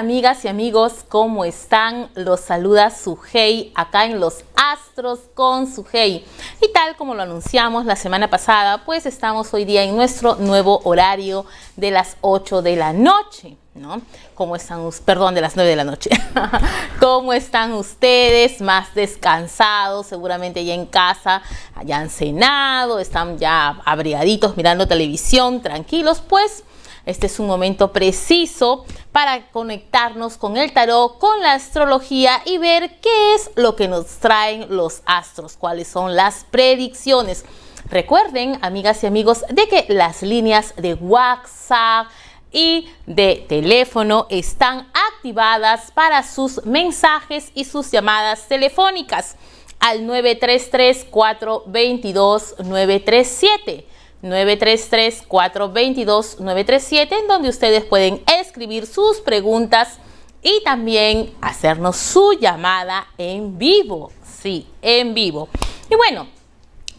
Amigas y amigos, ¿cómo están? Los saluda Sujei acá en Los Astros con Sujei. Y tal como lo anunciamos la semana pasada, pues estamos hoy día en nuestro nuevo horario de las 8 de la noche. ¿No? ¿Cómo están? Perdón, de las 9 de la noche. ¿Cómo están ustedes? Más descansados, seguramente ya en casa, ya han cenado, están ya abrigaditos mirando televisión, tranquilos, pues este es un momento preciso para conectarnos con el tarot, con la astrología y ver qué es lo que nos traen los astros, cuáles son las predicciones. Recuerden, amigas y amigos, de que las líneas de WhatsApp y de teléfono están activadas para sus mensajes y sus llamadas telefónicas al 933 422 937. 933-422-937, en donde ustedes pueden escribir sus preguntas y también hacernos su llamada en vivo. Sí, en vivo. Y bueno,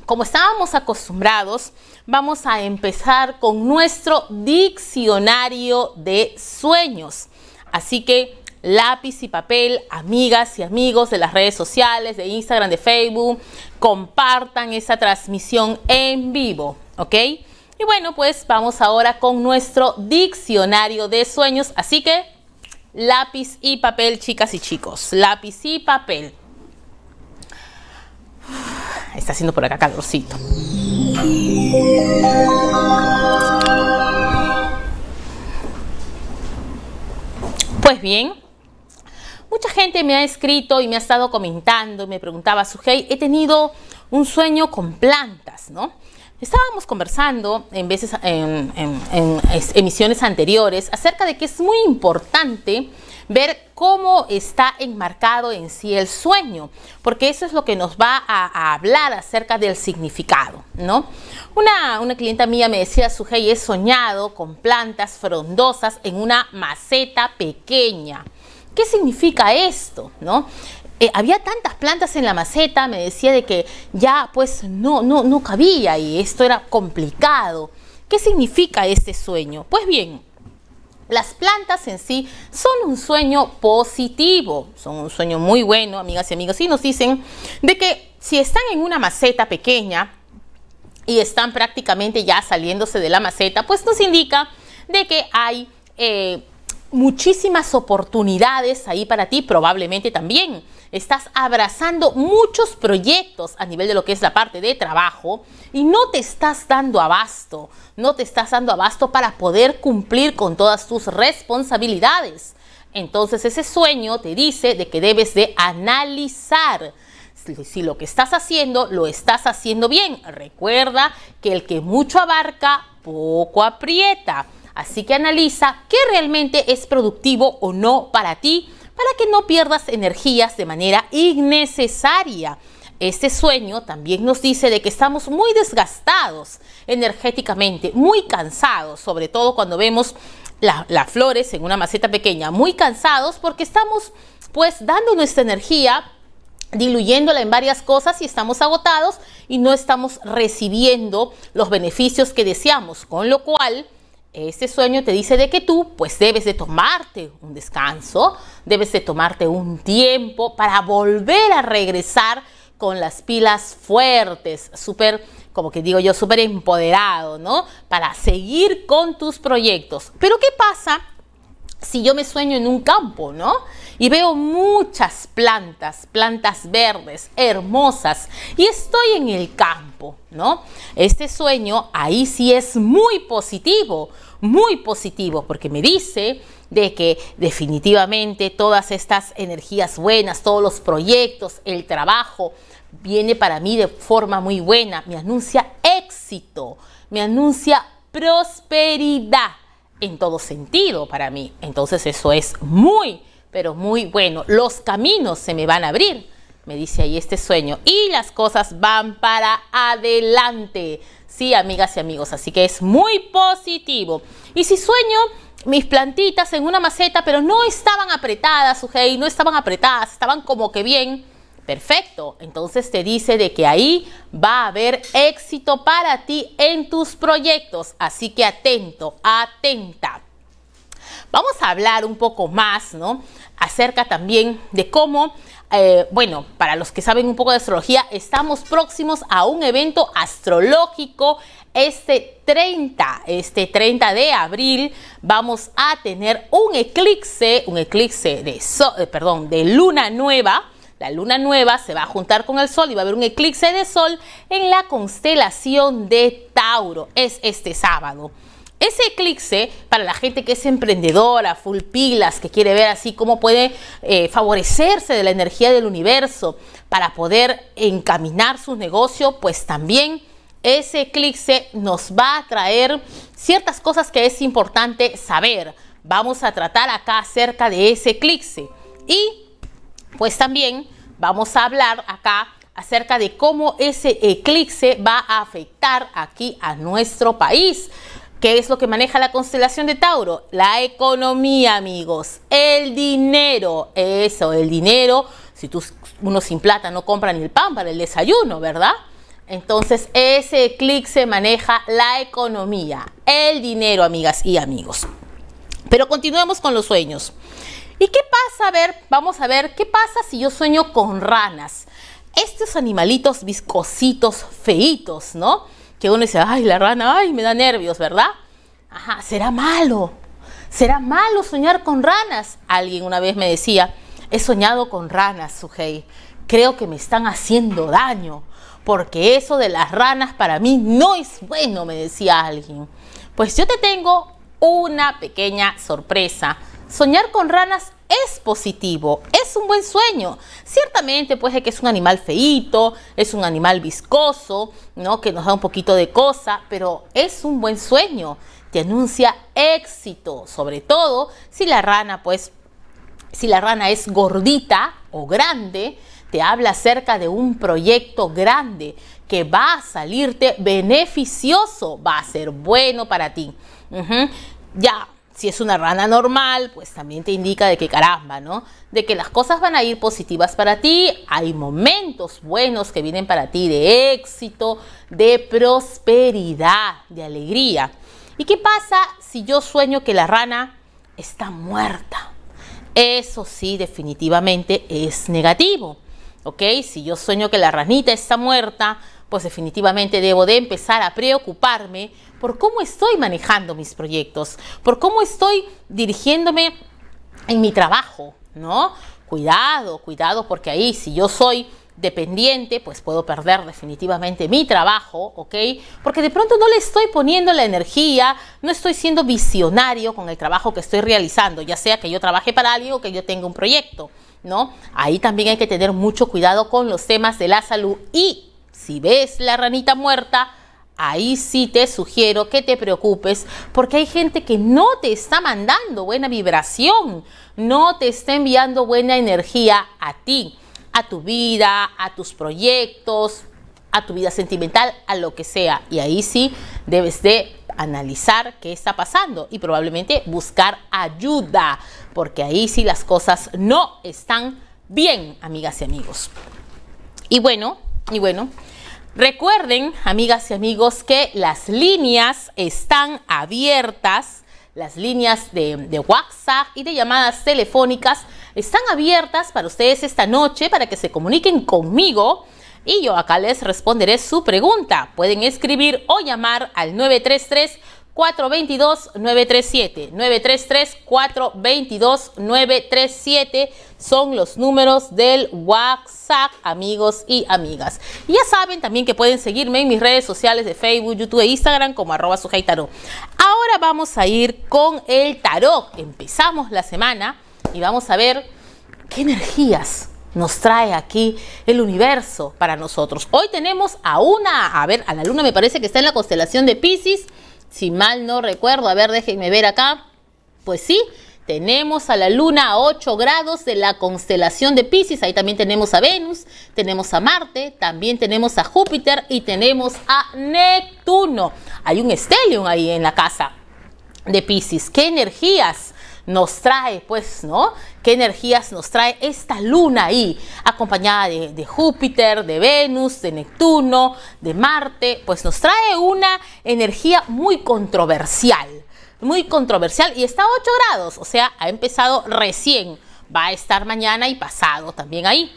como estábamos acostumbrados, vamos a empezar con nuestro diccionario de sueños. Así que lápiz y papel, amigas y amigos de las redes sociales, de Instagram, de Facebook, compartan esa transmisión en vivo. ¿ok? Y bueno, pues vamos ahora con nuestro diccionario de sueños, así que lápiz y papel, chicas y chicos, lápiz y papel. Está haciendo por acá calorcito. Pues bien, mucha gente me ha escrito y me ha estado comentando y me preguntaba, Sujei, he tenido un sueño con plantas, ¿no? Estábamos conversando en veces en, emisiones anteriores acerca de que es muy importante ver cómo está enmarcado en sí el sueño, porque eso es lo que nos va a, hablar acerca del significado, ¿no? Una, una clienta mía me decía, Sujei, he soñado con plantas frondosas en una maceta pequeña. ¿Qué significa esto? ¿no? Eh, había tantas plantas en la maceta, me decía de que ya pues no, no, no cabía y esto era complicado. ¿Qué significa este sueño? Pues bien, las plantas en sí son un sueño positivo, son un sueño muy bueno, amigas y amigos, y nos dicen de que si están en una maceta pequeña y están prácticamente ya saliéndose de la maceta, pues nos indica de que hay eh, muchísimas oportunidades ahí para ti, probablemente también estás abrazando muchos proyectos a nivel de lo que es la parte de trabajo y no te estás dando abasto, no te estás dando abasto para poder cumplir con todas tus responsabilidades. Entonces ese sueño te dice de que debes de analizar si, lo que estás haciendo lo estás haciendo bien. Recuerda que el que mucho abarca, poco aprieta. Así que analiza qué realmente es productivo o no para ti para que no pierdas energías de manera innecesaria. Este sueño también nos dice de que estamos muy desgastados energéticamente, muy cansados, sobre todo cuando vemos las flores en una maceta pequeña, muy cansados porque estamos pues dando nuestra energía diluyéndola en varias cosas y estamos agotados y no estamos recibiendo los beneficios que deseamos, con lo cual este sueño te dice de que tú pues debes de tomarte un descanso, debes de tomarte un tiempo para volver a regresar con las pilas fuertes, súper, como que digo yo, súper empoderado, ¿no? Para seguir con tus proyectos. Pero ¿qué pasa si yo me sueño en un campo, ¿no? Y veo muchas plantas, plantas verdes, hermosas, y estoy en el campo, ¿no? Este sueño ahí sí es muy positivo, muy positivo, porque me dice de que definitivamente todas estas energías buenas, todos los proyectos, el trabajo, viene para mí de forma muy buena, me anuncia éxito, me anuncia prosperidad en todo sentido para mí. Entonces eso es muy, pero muy bueno. Los caminos se me van a abrir, me dice ahí este sueño, y las cosas van para adelante. Sí, amigas y amigos, así que es muy positivo. Y si sueño mis plantitas en una maceta, pero no estaban apretadas, hey, no estaban apretadas, estaban como que bien, Perfecto, entonces te dice de que ahí va a haber éxito para ti en tus proyectos, así que atento, atenta. Vamos a hablar un poco más, ¿no? Acerca también de cómo eh, bueno, para los que saben un poco de astrología, estamos próximos a un evento astrológico. Este 30, este 30 de abril, vamos a tener un eclipse, un eclipse de, eh, perdón, de luna nueva. La luna nueva se va a juntar con el sol y va a haber un eclipse de sol en la constelación de Tauro. Es este sábado. Ese eclipse, para la gente que es emprendedora, full pilas, que quiere ver así cómo puede eh, favorecerse de la energía del universo para poder encaminar su negocio, pues también ese eclipse nos va a traer ciertas cosas que es importante saber. Vamos a tratar acá acerca de ese eclipse. Y pues también vamos a hablar acá acerca de cómo ese eclipse va a afectar aquí a nuestro país. ¿Qué es lo que maneja la constelación de Tauro? La economía, amigos. El dinero. Eso, el dinero. Si tú, uno sin plata no compra ni el pan para el desayuno, ¿verdad? Entonces, ese clic se maneja la economía, el dinero, amigas y amigos. Pero continuemos con los sueños. ¿Y qué pasa? A ver, vamos a ver, ¿qué pasa si yo sueño con ranas? Estos animalitos viscositos, feitos, ¿no? Que uno dice, ay, la rana, ay, me da nervios, ¿verdad? Ajá, será malo. Será malo soñar con ranas. Alguien una vez me decía, he soñado con ranas, Sujei. Creo que me están haciendo daño, porque eso de las ranas para mí no es bueno, me decía alguien. Pues yo te tengo una pequeña sorpresa. Soñar con ranas es positivo, es un buen sueño. Ciertamente puede que es un animal feíto, es un animal viscoso, ¿no? que nos da un poquito de cosa, pero es un buen sueño. Te anuncia éxito, sobre todo si la rana, pues, si la rana es gordita o grande, te habla acerca de un proyecto grande que va a salirte beneficioso, va a ser bueno para ti. Ya, si es una rana normal, pues también te indica de que caramba, ¿no? De que las cosas van a ir positivas para ti, hay momentos buenos que vienen para ti de éxito, de prosperidad, de alegría. ¿Y qué pasa si yo sueño que la rana está muerta? Eso sí, definitivamente es negativo. ¿Ok? Si yo sueño que la ranita está muerta, pues definitivamente debo de empezar a preocuparme por cómo estoy manejando mis proyectos, por cómo estoy dirigiéndome en mi trabajo, ¿no? Cuidado, cuidado, porque ahí si yo soy dependiente, pues puedo perder definitivamente mi trabajo, ¿ok? Porque de pronto no le estoy poniendo la energía, no estoy siendo visionario con el trabajo que estoy realizando, ya sea que yo trabaje para alguien o que yo tenga un proyecto, ¿no? Ahí también hay que tener mucho cuidado con los temas de la salud y si ves la ranita muerta, ahí sí te sugiero que te preocupes porque hay gente que no te está mandando buena vibración, no te está enviando buena energía a ti, a tu vida, a tus proyectos, a tu vida sentimental, a lo que sea. Y ahí sí debes de analizar qué está pasando y probablemente buscar ayuda, porque ahí sí las cosas no están bien, amigas y amigos. Y bueno, y bueno, Recuerden, amigas y amigos, que las líneas están abiertas, las líneas de, WhatsApp y de llamadas telefónicas están abiertas para ustedes esta noche para que se comuniquen conmigo y yo acá les responderé su pregunta. Pueden escribir o llamar al 933 422-937. 933-422-937 son los números del WhatsApp, amigos y amigas. Y ya saben también que pueden seguirme en mis redes sociales de Facebook, YouTube e Instagram como arroba tarot. Ahora vamos a ir con el tarot. Empezamos la semana y vamos a ver qué energías nos trae aquí el universo para nosotros. Hoy tenemos a una, a ver, a la luna me parece que está en la constelación de Pisces si mal no recuerdo, a ver, déjenme ver acá. Pues sí, tenemos a la Luna a 8 grados de la constelación de Pisces. Ahí también tenemos a Venus, tenemos a Marte, también tenemos a Júpiter y tenemos a Neptuno. Hay un Stellium ahí en la casa de Pisces. ¿Qué energías? Nos trae, pues, ¿no? ¿Qué energías nos trae esta luna ahí, acompañada de, Júpiter, de Venus, de Neptuno, de Marte? Pues nos trae una energía muy controversial. muy controversial y está a 8 grados, o sea, ha empezado recién. Va a estar mañana y pasado también ahí.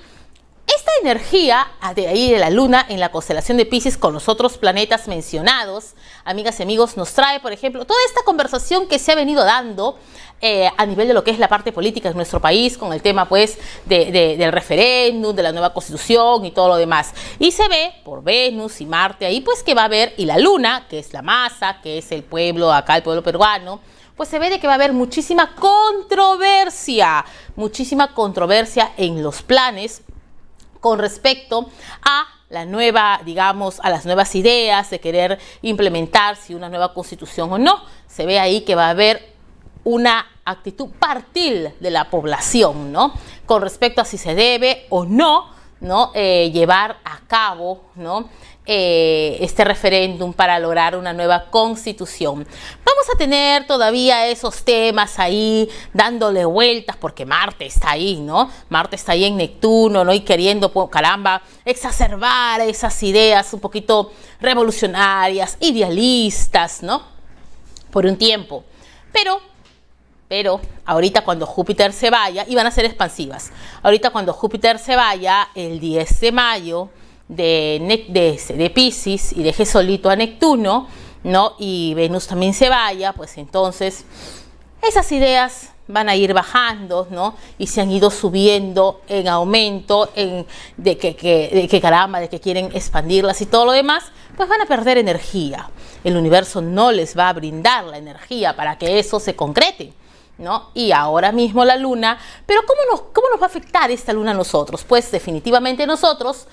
Esta energía de ahí de la luna en la constelación de Pisces con los otros planetas mencionados, amigas y amigos, nos trae, por ejemplo, toda esta conversación que se ha venido dando eh, a nivel de lo que es la parte política de nuestro país, con el tema pues del referéndum, de la nueva constitución y todo lo demás. Y se ve por Venus y Marte ahí pues que va a haber, y la luna, que es la masa, que es el pueblo, acá el pueblo peruano, pues se ve de que va a haber muchísima controversia, muchísima controversia en los planes con respecto a la nueva, digamos, a las nuevas ideas de querer implementar si una nueva constitución o no. Se ve ahí que va a haber una actitud partil de la población, ¿no? Con respecto a si se debe o no, ¿no? Eh, llevar a cabo, ¿no? Eh, este referéndum para lograr una nueva constitución. Vamos a tener todavía esos temas ahí dándole vueltas porque Marte está ahí, ¿no? Marte está ahí en Neptuno, ¿no? Y queriendo, caramba, exacerbar esas ideas un poquito revolucionarias, idealistas, ¿no? Por un tiempo. Pero pero ahorita cuando Júpiter se vaya, y van a ser expansivas, ahorita cuando Júpiter se vaya, el 10 de mayo, de, de, Pisces y deje solito a Neptuno, ¿no? Y Venus también se vaya, pues entonces esas ideas van a ir bajando, ¿no? Y se han ido subiendo en aumento, en, de, que, que, de caramba, de que quieren expandirlas y todo lo demás, pues van a perder energía. El universo no les va a brindar la energía para que eso se concrete. ¿No? Y ahora mismo la luna, pero ¿cómo nos, ¿cómo nos va a afectar esta luna a nosotros? Pues definitivamente nosotros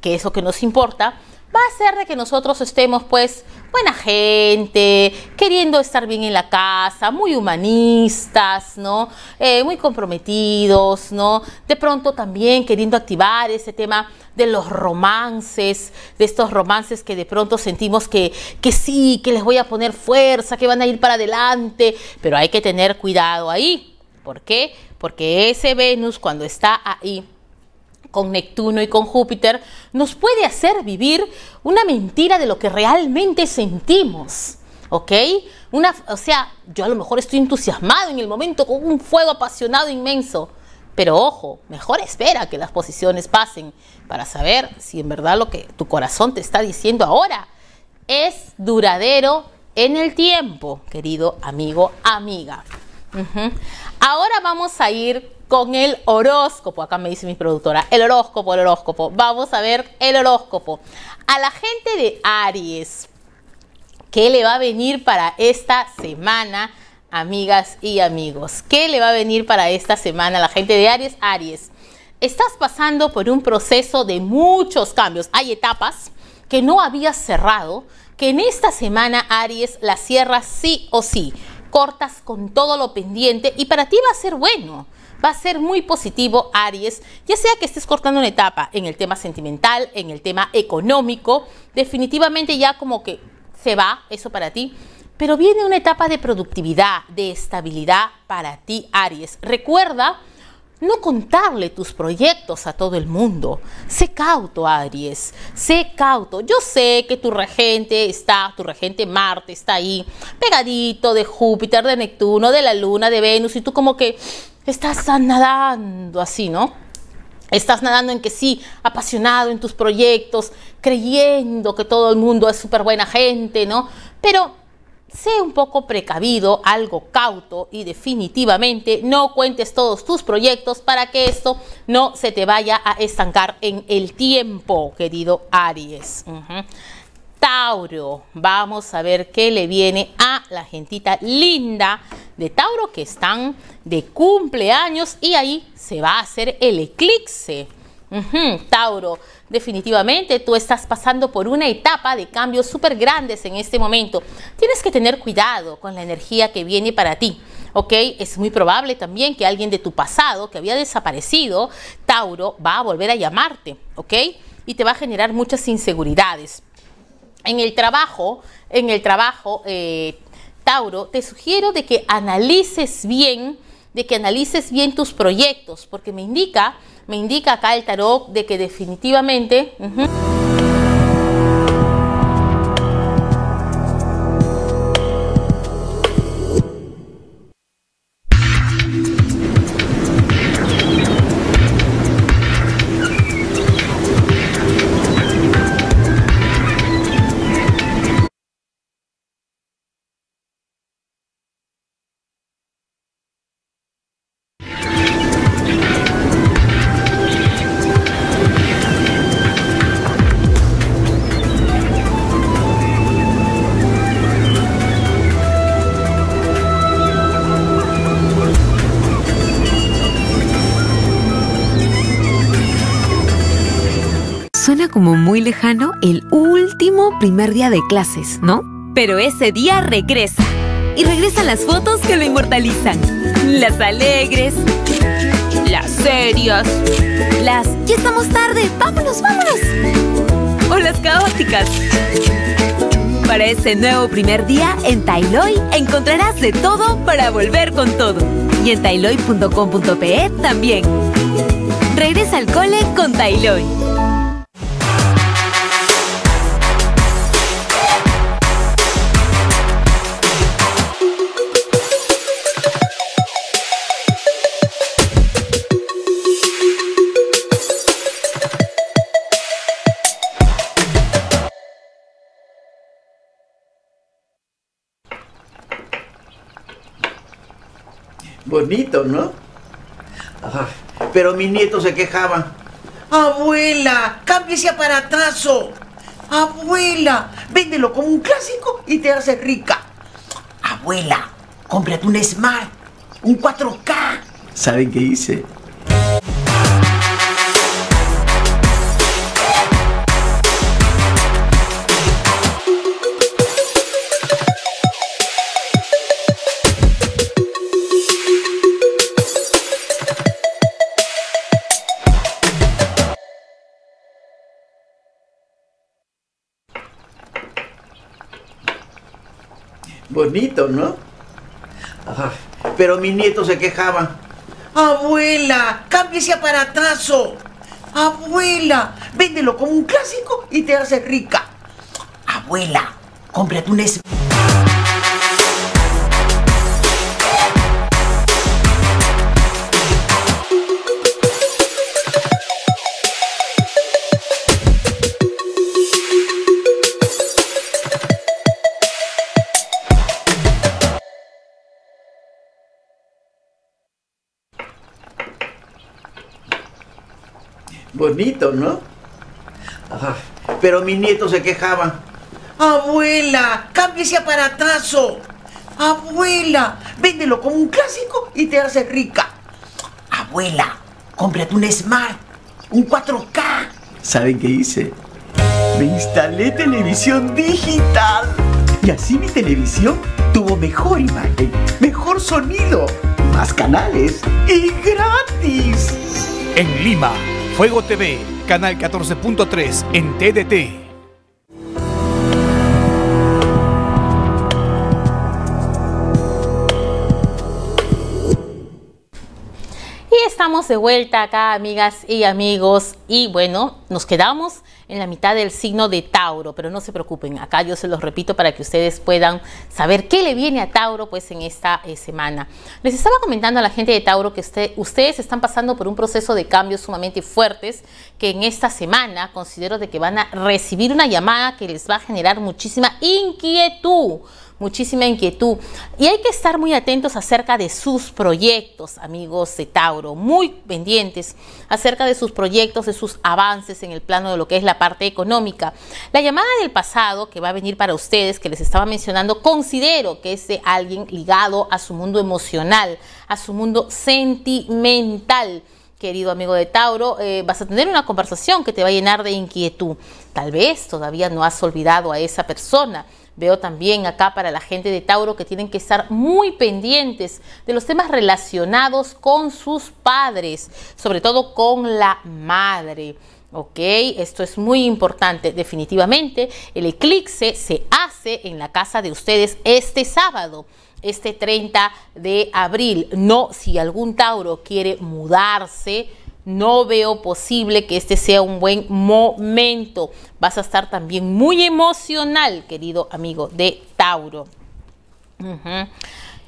que eso que nos importa, va a ser de que nosotros estemos pues buena gente, queriendo estar bien en la casa, muy humanistas, ¿no? Eh, muy comprometidos, ¿no? De pronto también queriendo activar ese tema de los romances, de estos romances que de pronto sentimos que, que sí, que les voy a poner fuerza, que van a ir para adelante, pero hay que tener cuidado ahí. ¿Por qué? Porque ese Venus cuando está ahí, con Neptuno y con Júpiter, nos puede hacer vivir una mentira de lo que realmente sentimos. ¿Ok? Una, o sea, yo a lo mejor estoy entusiasmado en el momento con un fuego apasionado inmenso. Pero ojo, mejor espera que las posiciones pasen para saber si en verdad lo que tu corazón te está diciendo ahora es duradero en el tiempo, querido amigo, amiga. Ahora vamos a ir con el horóscopo. Acá me dice mi productora, el horóscopo, el horóscopo. Vamos a ver el horóscopo. A la gente de Aries, ¿qué le va a venir para esta semana, amigas y amigos? ¿Qué le va a venir para esta semana a la gente de Aries? Aries, estás pasando por un proceso de muchos cambios. Hay etapas que no habías cerrado, que en esta semana Aries la cierras sí o sí. Cortas con todo lo pendiente y para ti va a ser bueno va a ser muy positivo, Aries, ya sea que estés cortando una etapa en el tema sentimental, en el tema económico, definitivamente ya como que se va eso para ti. Pero viene una etapa de productividad, de estabilidad para ti, Aries. Recuerda no contarle tus proyectos a todo el mundo. Sé cauto, Aries. Sé cauto. Yo sé que tu regente está, tu regente Marte está ahí, pegadito de Júpiter, de Neptuno, de la Luna, de Venus, y tú como que estás nadando así, ¿no? Estás nadando en que sí, apasionado en tus proyectos, creyendo que todo el mundo es súper buena gente, ¿no? Pero sé un poco precavido, algo cauto y definitivamente no cuentes todos tus proyectos para que esto no se te vaya a estancar en el tiempo, querido Aries. Tauro, vamos a ver qué le viene a la gentita linda de Tauro que están de cumpleaños y ahí se va a hacer el eclipse. Tauro, definitivamente tú estás pasando por una etapa de cambios súper grandes en este momento. Tienes que tener cuidado con la energía que viene para ti. ¿ok? Es muy probable también que alguien de tu pasado que había desaparecido, Tauro, va a volver a llamarte, ¿ok? Y te va a generar muchas inseguridades. En el trabajo, en el trabajo, eh, Tauro, te sugiero de que analices bien, de que analices bien tus proyectos, porque me indica, me indica acá el tarot de que definitivamente... como muy lejano el último primer día de clases, ¿no? Pero ese día regresa. Y regresan las fotos que lo inmortalizan. Las alegres. Las serias. Las ya estamos tarde, vámonos, vámonos. O las caóticas. Para ese nuevo primer día en Tailoy encontrarás de todo para volver con todo. Y en tailoy.com.pe también. Regresa al cole con Tailoy. Bonito, ¿no? pero mis nietos se quejaban. Abuela, cambie ese aparatazo. Abuela, véndelo como un clásico y te hace rica. Abuela, cómprate un Smart, un 4K. ¿Saben qué hice? Bonito, ¿no? pero mis nietos se quejaban. Abuela, cambie ese aparatazo. Abuela, véndelo como un clásico y te hace rica. Abuela, cómprate un... Bonito, ¿no? pero mis nietos se quejaban. Abuela, cambie ese aparatazo. Abuela, véndelo como un clásico y te hace rica. Abuela, cómprate un Smart, un 4K. ¿Saben qué hice? Me instalé televisión digital. Y así mi televisión tuvo mejor imagen, mejor sonido, más canales y gratis. En Lima Fuego TV, canal 14.3 en TDT. Estamos de vuelta acá, amigas y amigos. Y bueno, nos quedamos en la mitad del signo de Tauro, pero no se preocupen, acá yo se los repito para que ustedes puedan saber qué le viene a Tauro pues en esta eh, semana. Les estaba comentando a la gente de Tauro que ustedes están pasando por un proceso de cambios sumamente fuertes que en esta semana considero de que van a recibir una llamada que les va a generar muchísima inquietud muchísima inquietud. Y hay que estar muy atentos acerca de sus proyectos, amigos de Tauro, muy pendientes acerca de sus proyectos, de sus avances en el plano de lo que es la parte económica. La llamada del pasado que va a venir para ustedes, que les estaba mencionando, considero que es de alguien ligado a su mundo emocional, a su mundo sentimental querido amigo de Tauro, eh, vas a tener una conversación que te va a llenar de inquietud. Tal vez todavía no has olvidado a esa persona Veo también acá para la gente de Tauro que tienen que estar muy pendientes de los temas relacionados con sus padres, sobre todo con la madre. ¿Ok? Esto es muy importante. Definitivamente, el eclipse se hace en la casa de ustedes este sábado este 30 de abril. No, si algún Tauro quiere mudarse, no veo posible que este sea un buen momento. Vas a estar también muy emocional, querido amigo de Tauro.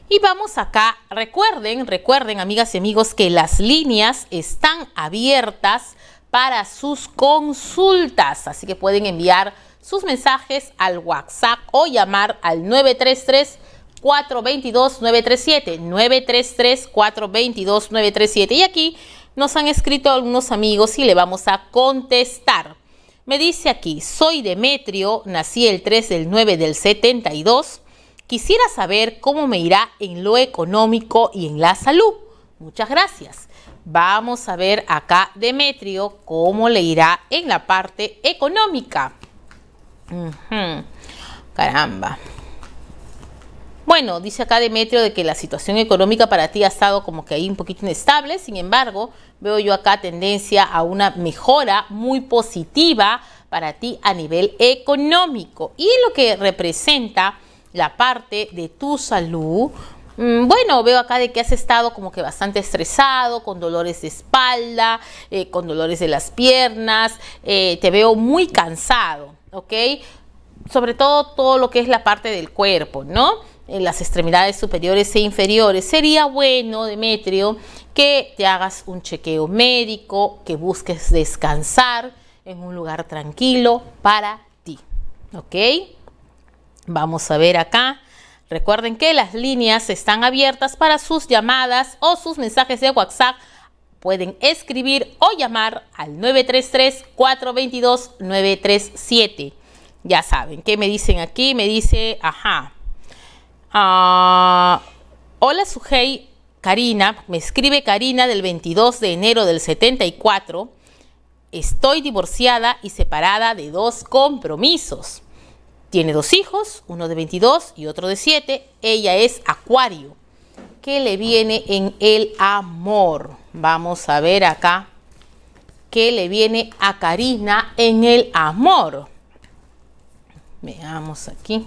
Y vamos acá, recuerden, recuerden amigas y amigos que las líneas están abiertas para sus consultas, así que pueden enviar sus mensajes al WhatsApp o llamar al 933 422 937 933 422 937 y aquí nos han escrito algunos amigos y le vamos a contestar. Me dice aquí, soy Demetrio, nací el 3 del 9 del 72. Quisiera saber cómo me irá en lo económico y en la salud. Muchas gracias. Vamos a ver acá Demetrio cómo le irá en la parte económica. Caramba. Bueno, dice acá Demetrio de que la situación económica para ti ha estado como que ahí un poquito inestable, sin embargo, veo yo acá tendencia a una mejora muy positiva para ti a nivel económico y lo que representa la parte de tu salud. Mm, bueno, veo acá de que has estado como que bastante estresado, con dolores de espalda, eh, con dolores de las piernas, eh, te veo muy cansado, ¿ok? Sobre todo todo lo que es la parte del cuerpo, ¿no? En las extremidades superiores e inferiores. Sería bueno, Demetrio, que te hagas un chequeo médico, que busques descansar en un lugar tranquilo para ti. ¿Ok? Vamos a ver acá. Recuerden que las líneas están abiertas para sus llamadas o sus mensajes de WhatsApp. Pueden escribir o llamar al 933-422-937. Ya saben, ¿qué me dicen aquí? Me dice, ajá, Ah, hola Sujei, Karina, me escribe Karina del 22 de enero del 74. Estoy divorciada y separada de dos compromisos. Tiene dos hijos, uno de 22 y otro de 7. Ella es Acuario. ¿Qué le viene en el amor? Vamos a ver acá. ¿Qué le viene a Karina en el amor? Veamos aquí.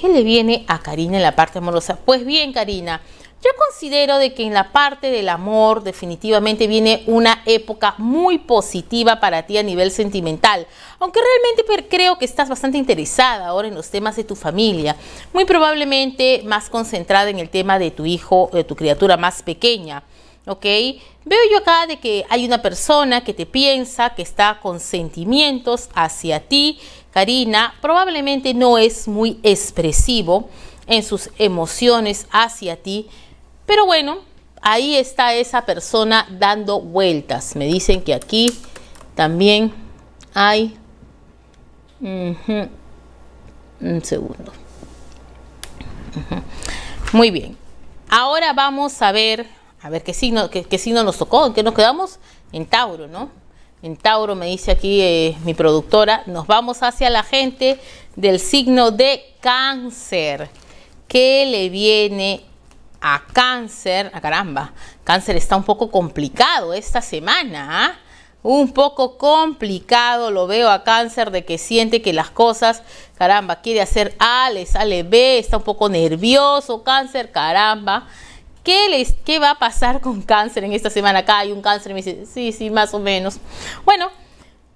¿Qué le viene a Karina en la parte amorosa? Pues bien, Karina, yo considero de que en la parte del amor definitivamente viene una época muy positiva para ti a nivel sentimental, aunque realmente creo que estás bastante interesada ahora en los temas de tu familia, muy probablemente más concentrada en el tema de tu hijo, de tu criatura más pequeña. ¿ok? Veo yo acá de que hay una persona que te piensa, que está con sentimientos hacia ti. Karina probablemente no es muy expresivo en sus emociones hacia ti, pero bueno, ahí está esa persona dando vueltas. Me dicen que aquí también hay... Un segundo. Muy bien. Ahora vamos a ver a ver qué signo, qué, signo nos tocó, en qué nos quedamos, en Tauro, ¿no? En Tauro me dice aquí eh, mi productora, nos vamos hacia la gente del signo de cáncer. ¿Qué le viene a cáncer? A ah, caramba, cáncer está un poco complicado esta semana, ¿ah? Un poco complicado, lo veo a cáncer de que siente que las cosas, caramba, quiere hacer A, le sale B, está un poco nervioso, cáncer, caramba ¿Qué, va a pasar con cáncer en esta semana? Acá hay un cáncer me dice, sí, sí, más o menos. Bueno,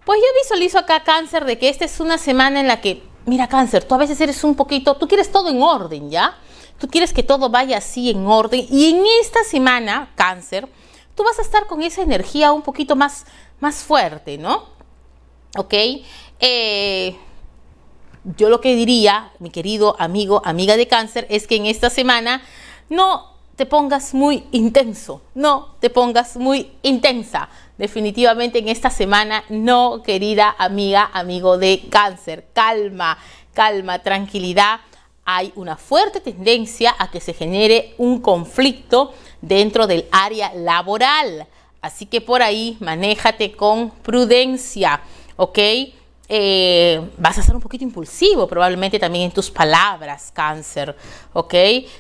pues yo visualizo acá cáncer de que esta es una semana en la que, mira cáncer, tú a veces eres un poquito, tú quieres todo en orden, ¿ya? Tú quieres que todo vaya así en orden. Y en esta semana, cáncer, tú vas a estar con esa energía un poquito más, más fuerte, ¿no? ¿Ok? Eh, yo lo que diría, mi querido amigo, amiga de cáncer, es que en esta semana no te pongas muy intenso, no te pongas muy intensa. Definitivamente en esta semana, no, querida amiga, amigo de cáncer, calma, calma, tranquilidad. Hay una fuerte tendencia a que se genere un conflicto dentro del área laboral. Así que por ahí, manéjate con prudencia, ¿ok? Eh, vas a ser un poquito impulsivo probablemente también en tus palabras, cáncer, ¿ok?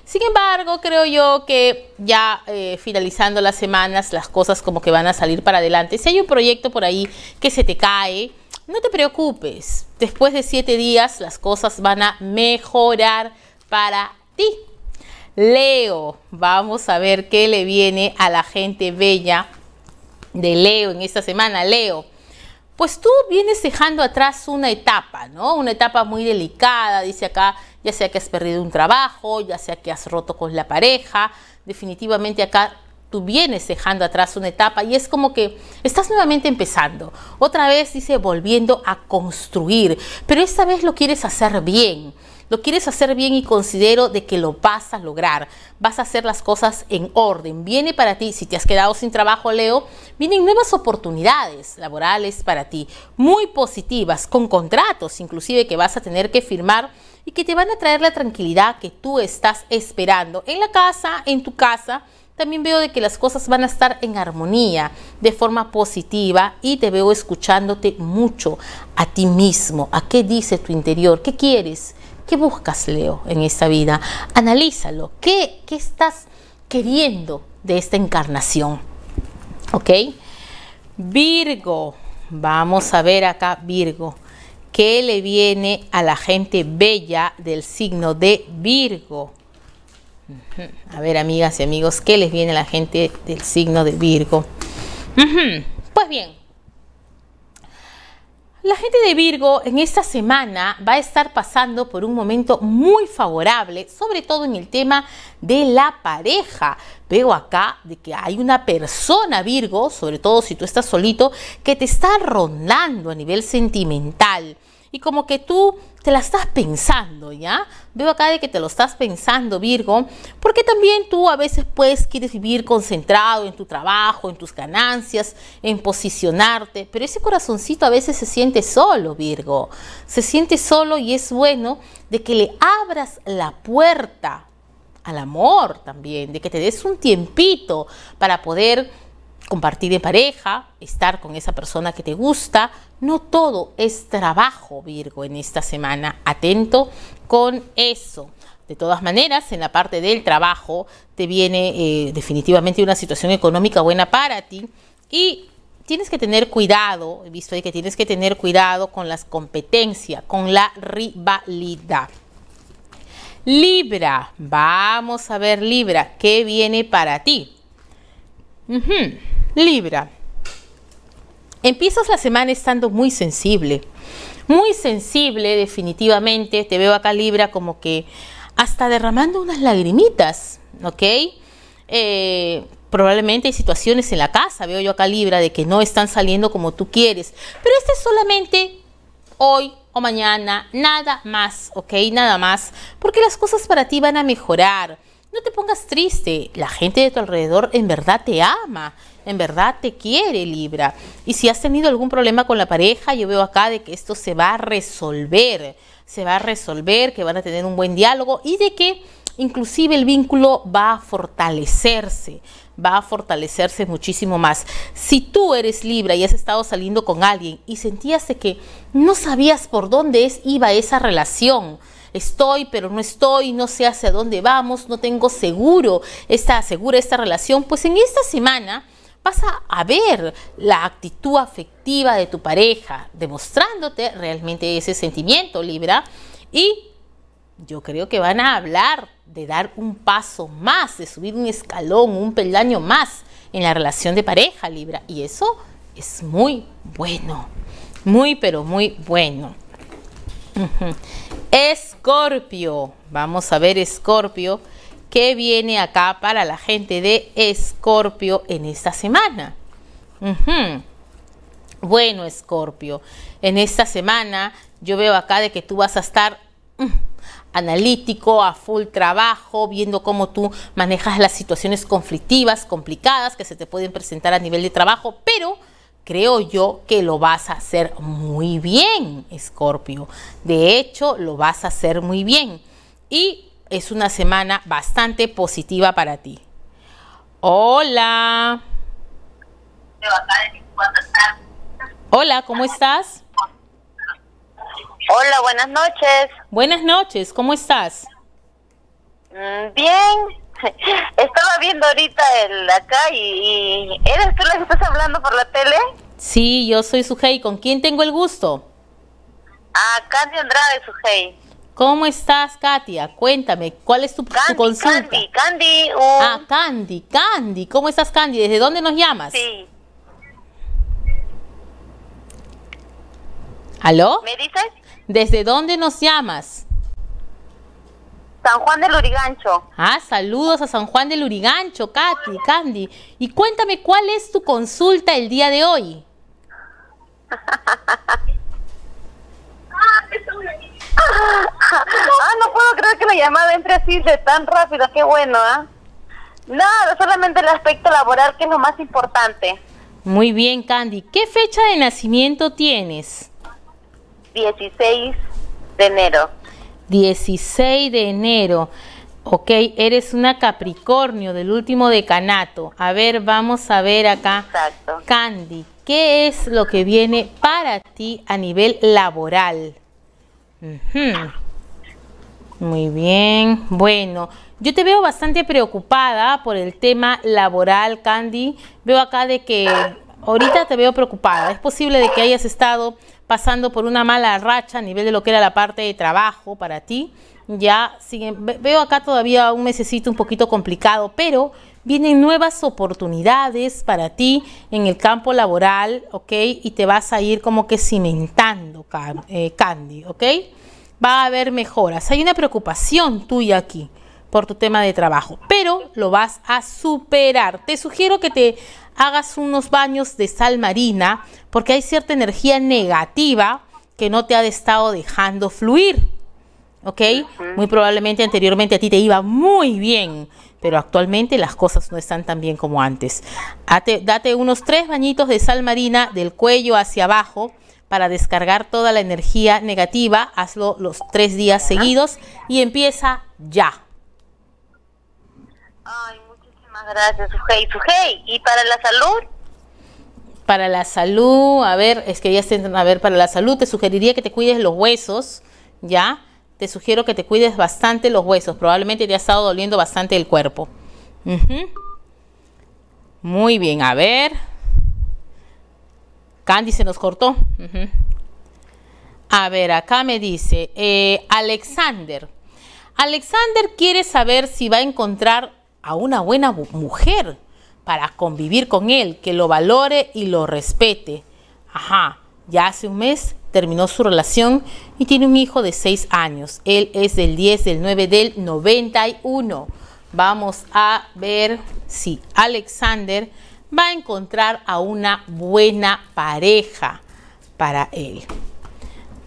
Sin embargo, creo yo que ya eh, finalizando las semanas, las cosas como que van a salir para adelante. Si hay un proyecto por ahí que se te cae, no te preocupes. Después de siete días, las cosas van a mejorar para ti. Leo, vamos a ver qué le viene a la gente bella de Leo en esta semana. Leo, pues tú vienes dejando atrás una etapa, ¿no? Una etapa muy delicada, dice acá, ya sea que has perdido un trabajo, ya sea que has roto con la pareja, definitivamente acá tú vienes dejando atrás una etapa y es como que estás nuevamente empezando. Otra vez dice volviendo a construir, pero esta vez lo quieres hacer bien. Lo quieres hacer bien y considero de que lo vas a lograr. Vas a hacer las cosas en orden. Viene para ti, si te has quedado sin trabajo, Leo, vienen nuevas oportunidades laborales para ti, muy positivas, con contratos inclusive que vas a tener que firmar y que te van a traer la tranquilidad que tú estás esperando en la casa, en tu casa. También veo de que las cosas van a estar en armonía, de forma positiva y te veo escuchándote mucho a ti mismo, a qué dice tu interior, qué quieres, qué buscas, Leo, en esta vida. Analízalo, qué, qué estás queriendo de esta encarnación. ¿Ok? Virgo, vamos a ver acá, Virgo. ¿Qué le viene a la gente bella del signo de Virgo? A ver, amigas y amigos, ¿qué les viene a la gente del signo de Virgo? Pues bien, la gente de Virgo en esta semana va a estar pasando por un momento muy favorable, sobre todo en el tema de la pareja. Veo acá de que hay una persona Virgo, sobre todo si tú estás solito, que te está rondando a nivel sentimental y como que tú te la estás pensando, ¿ya? Veo acá de que te lo estás pensando, Virgo, porque también tú a veces puedes quieres vivir concentrado en tu trabajo, en tus ganancias, en posicionarte, pero ese corazoncito a veces se siente solo, Virgo. Se siente solo y es bueno de que le abras la puerta al amor también, de que te des un tiempito para poder compartir en pareja, estar con esa persona que te gusta. No todo es trabajo, Virgo, en esta semana. Atento con eso. De todas maneras, en la parte del trabajo te viene eh, definitivamente una situación económica buena para ti y tienes que tener cuidado, he visto ahí que tienes que tener cuidado con las competencias, con la rivalidad. Libra, vamos a ver Libra, ¿qué viene para ti? Libra, empiezas la semana estando muy sensible, muy sensible definitivamente, te veo acá Libra como que hasta derramando unas lagrimitas, ¿ok? Eh, probablemente hay situaciones en la casa, veo yo acá Libra, de que no están saliendo como tú quieres, pero este es solamente hoy o mañana, nada más, ¿ok? Nada más, porque las cosas para ti van a mejorar. No te pongas triste, la gente de tu alrededor en verdad te ama en verdad te quiere Libra. Y si has tenido algún problema con la pareja, yo veo acá de que esto se va a resolver, se va a resolver, que van a tener un buen diálogo y de que inclusive el vínculo va a fortalecerse, va a fortalecerse muchísimo más. Si tú eres Libra y has estado saliendo con alguien y sentías que no sabías por dónde es, iba esa relación, estoy, pero no estoy, no sé hacia dónde vamos, no tengo seguro esta segura esta relación, pues en esta semana vas a, ver la actitud afectiva de tu pareja, demostrándote realmente ese sentimiento, Libra. Y yo creo que van a hablar de dar un paso más, de subir un escalón, un peldaño más en la relación de pareja, Libra. Y eso es muy bueno, muy, pero muy bueno. Escorpio, vamos a ver Escorpio ¿Qué viene acá para la gente de Escorpio en esta semana? Bueno, Escorpio, en esta semana yo veo acá de que tú vas a estar mm, analítico, a full trabajo, viendo cómo tú manejas las situaciones conflictivas, complicadas que se te pueden presentar a nivel de trabajo, pero creo yo que lo vas a hacer muy bien, Escorpio. De hecho, lo vas a hacer muy bien. Y es una semana bastante positiva para ti. Hola. Hola, ¿cómo estás? Hola, buenas noches. Buenas noches, ¿cómo estás? Mm, bien. Estaba viendo ahorita el acá y, ¿eres tú la que estás hablando por la tele? Sí, yo soy Sujei. ¿Con quién tengo el gusto? Ah, Candy Andrade, Sujei. ¿Cómo estás, Katia? Cuéntame, ¿cuál es tu, consulta? Candy, Candy. Ah, Candy, Candy. ¿Cómo estás, Candy? ¿Desde dónde nos llamas? Sí. ¿Aló? ¿Me dices? ¿Desde dónde nos llamas? San Juan del Urigancho. Ah, saludos a San Juan del Urigancho, Katy, Candy. Y cuéntame, ¿cuál es tu consulta el día de hoy? Ah, la llamada entre así de tan rápido, qué bueno, ¿ah? Nada, solamente el aspecto laboral que es lo más importante. Muy bien, Candy. ¿Qué fecha de nacimiento tienes? 16 de enero. 16 de enero. Ok, eres una Capricornio del último decanato. A ver, vamos a ver acá. Exacto. Candy, ¿qué es lo que viene para ti a nivel laboral? Muy bien. Bueno, yo te veo bastante preocupada por el tema laboral, Candy. Veo acá de que ahorita te veo preocupada. Es posible de que hayas estado pasando por una mala racha a nivel de lo que era la parte de trabajo para ti. Ya veo acá todavía un mesecito un poquito complicado, pero vienen nuevas oportunidades para ti en el campo laboral, ¿ok? Y te vas a ir como que cimentando, eh, Candy, ¿ok? Va a haber mejoras. Hay una preocupación tuya aquí por tu tema de trabajo, pero lo vas a superar. Te sugiero que te hagas unos baños de sal marina porque hay cierta energía negativa que no te ha estado dejando fluir. ¿Ok? Muy probablemente anteriormente a ti te iba muy bien, pero actualmente las cosas no están tan bien como antes. Date, date unos tres bañitos de sal marina del cuello hacia abajo para descargar toda la energía negativa. Hazlo los tres días seguidos y empieza ya. Ay, muchísimas gracias, Sujei. Sujei, ¿y para la salud? Para la salud, a ver, es que ya se, a ver, para la salud te sugeriría que te cuides los huesos, ¿ya? Te sugiero que te cuides bastante los huesos. Probablemente te ha estado doliendo bastante el cuerpo. Muy bien, a ver. Candy se nos cortó. Ujú. A ver, acá me dice eh, Alexander. Alexander quiere saber si va a encontrar a una buena bu- mujer para convivir con él, que lo valore y lo respete. Ajá, ya hace un mes terminó su relación y tiene un hijo de 6 años. Él es del 10 del 9 del 91. Vamos a ver si Alexander va a encontrar a una buena pareja para él.